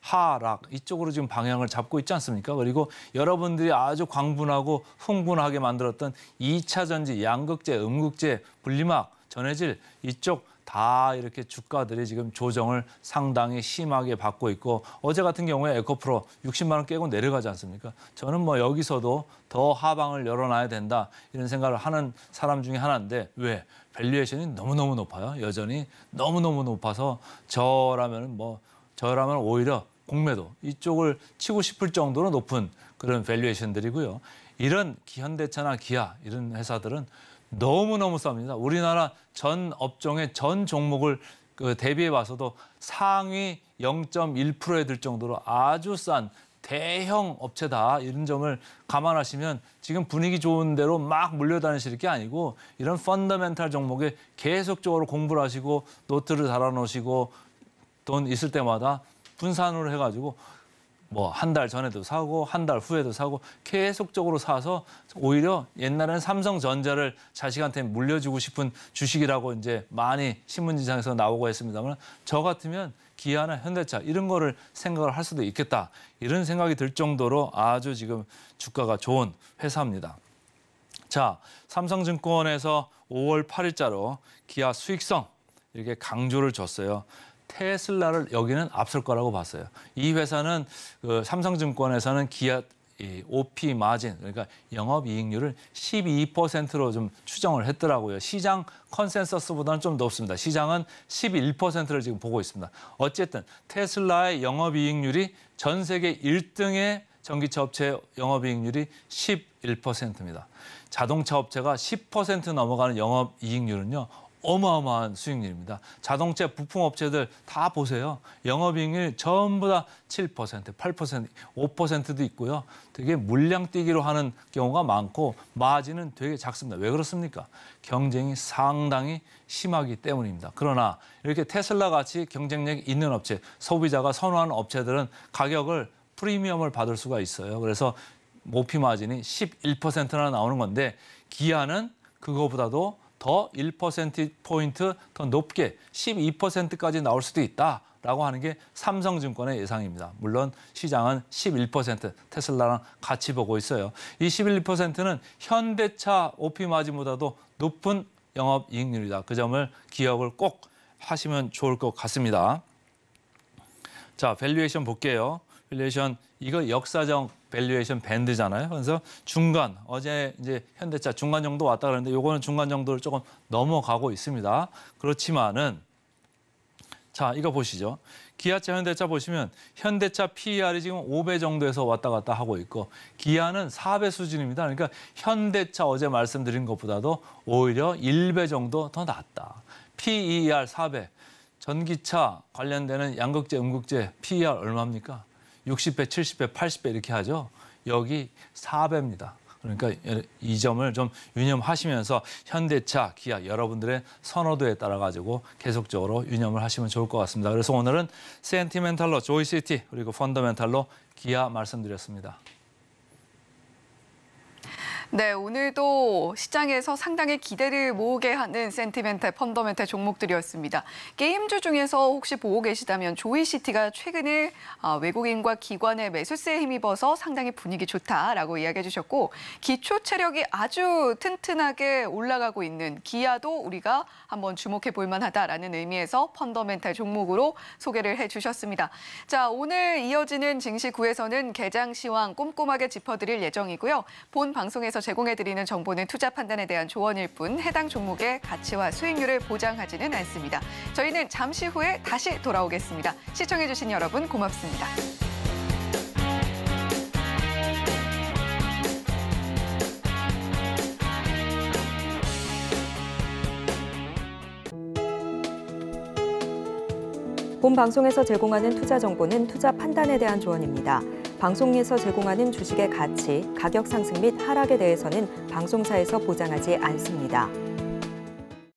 하락 이쪽으로 지금 방향을 잡고 있지 않습니까? 그리고 여러분들이 아주 광분하고 흥분하게 만들었던 2차 전지, 양극재, 음극재, 분리막, 전해질 이쪽 다 이렇게 주가들이 지금 조정을 상당히 심하게 받고 있고 어제 같은 경우에 에코프로 60만 원 깨고 내려가지 않습니까? 저는 뭐 여기서도 더 하방을 열어놔야 된다 이런 생각을 하는 사람 중에 하나인데 왜? valuation이 너무너무 높아요. 여전히 너무너무 높아서 저라면 뭐 저라면 오히려 공매도 이쪽을 치고 싶을 정도로 높은 그런 valuation들이고요. 이런 현대차나 기아 이런 회사들은 너무너무 쌉니다. 우리나라 전 업종의 전 종목을 그 대비해 봐서도 상위 0.1%에 들 정도로 아주 싼 대형 업체다 이런 점을 감안하시면 지금 분위기 좋은 대로 막 물려다니실 게 아니고 이런 fundamental 종목에 계속적으로 공부를 하시고 노트를 달아놓으시고 돈 있을 때마다 분산을 해가지고 뭐 한 달 전에도 사고 한 달 후에도 사고 계속적으로 사서 오히려 옛날에는 삼성전자를 자식한테 물려주고 싶은 주식이라고 이제 많이 신문지상에서 나오고 했습니다만 저 같으면 기아나 현대차 이런 거를 생각을 할 수도 있겠다 이런 생각이 들 정도로 아주 지금 주가가 좋은 회사입니다. 자, 삼성증권에서 5월 8일자로 기아 수익성 이렇게 강조를 줬어요. 테슬라를 여기는 앞설 거라고 봤어요. 이 회사는 그 삼성증권에서는 기아 이 OP 마진 그러니까 영업 이익률을 12%로 좀 추정을 했더라고요. 시장 컨센서스보다는 좀 높습니다. 시장은 11%를 지금 보고 있습니다. 어쨌든 테슬라의 영업 이익률이 전 세계 1등의 전기차 업체 영업 이익률이 11%입니다. 자동차 업체가 10% 넘어가는 영업 이익률은요. 어마어마한 수익률입니다. 자동차 부품 업체들 다 보세요. 영업이익률 전부 다 7%, 8%, 5%도 있고요. 되게 물량 뛰기로 하는 경우가 많고 마진은 되게 작습니다. 왜 그렇습니까? 경쟁이 상당히 심하기 때문입니다. 그러나 이렇게 테슬라 같이 경쟁력 있는 업체, 소비자가 선호하는 업체들은 가격을 프리미엄을 받을 수가 있어요. 그래서 모피 마진이 11%나 나오는 건데 기아는 그거보다도 더 1%포인트 더 높게 12%까지 나올 수도 있다 라고 하는 게 삼성증권의 예상입니다. 물론 시장은 11% 테슬라랑 같이 보고 있어요. 이 11%는 현대차 OP 마진보다도 높은 영업 이익률이다. 그 점을 기억을 꼭 하시면 좋을 것 같습니다. 자, valuation 볼게요. valuation 이거 역사적 valuation 밴드잖아요. 그래서 중간 어제 이제 현대차 중간 정도 왔다 그러는데 요거는 중간 정도를 조금 넘어가고 있습니다. 그렇지만은 자, 이거 보시죠. 기아차, 현대차 보시면 현대차 PER이 지금 5배 정도에서 왔다 갔다 하고 있고 기아는 4배 수준입니다. 그러니까 현대차 어제 말씀드린 것보다도 오히려 1배 정도 더 낮다. PER 4배. 전기차 관련되는 양극재, 음극재 PER 얼마입니까? 60배, 70배, 80배 이렇게 하죠. 여기 4배입니다. 그러니까 이 점을 좀 유념하시면서 현대차, 기아 여러분들의 선호도에 따라 가지고 계속적으로 유념을 하시면 좋을 것 같습니다. 그래서 오늘은 센티멘탈로 조이시티 그리고 펀더멘탈로 기아 말씀드렸습니다. 네, 오늘도 시장에서 상당히 기대를 모으게 하는 센티멘탈, 펀더멘탈 종목들이었습니다. 게임주 중에서 혹시 보고 계시다면 조이시티가 최근에 아, 외국인과 기관의 매수세에 힘입어서 상당히 분위기 좋다라고 이야기해 주셨고 기초 체력이 아주 튼튼하게 올라가고 있는 기아도 우리가 한번 주목해 볼 만하다라는 의미에서 펀더멘탈 종목으로 소개를 해 주셨습니다. 자, 오늘 이어지는 증시 9에서는 개장 시황 꼼꼼하게 짚어드릴 예정이고요. 본 방송에서 제공해드리는 정보는 투자 판단에 대한 조언일 뿐 해당 종목의 가치와 수익률을 보장하지는 않습니다. 저희는 잠시 후에 다시 돌아오겠습니다. 시청해주신 여러분 고맙습니다. 본 방송에서 제공하는 투자 정보는 투자 판단에 대한 조언입니다. 방송에서 제공하는 주식의 가치, 가격 상승 및 하락에 대해서는 방송사에서 보장하지 않습니다.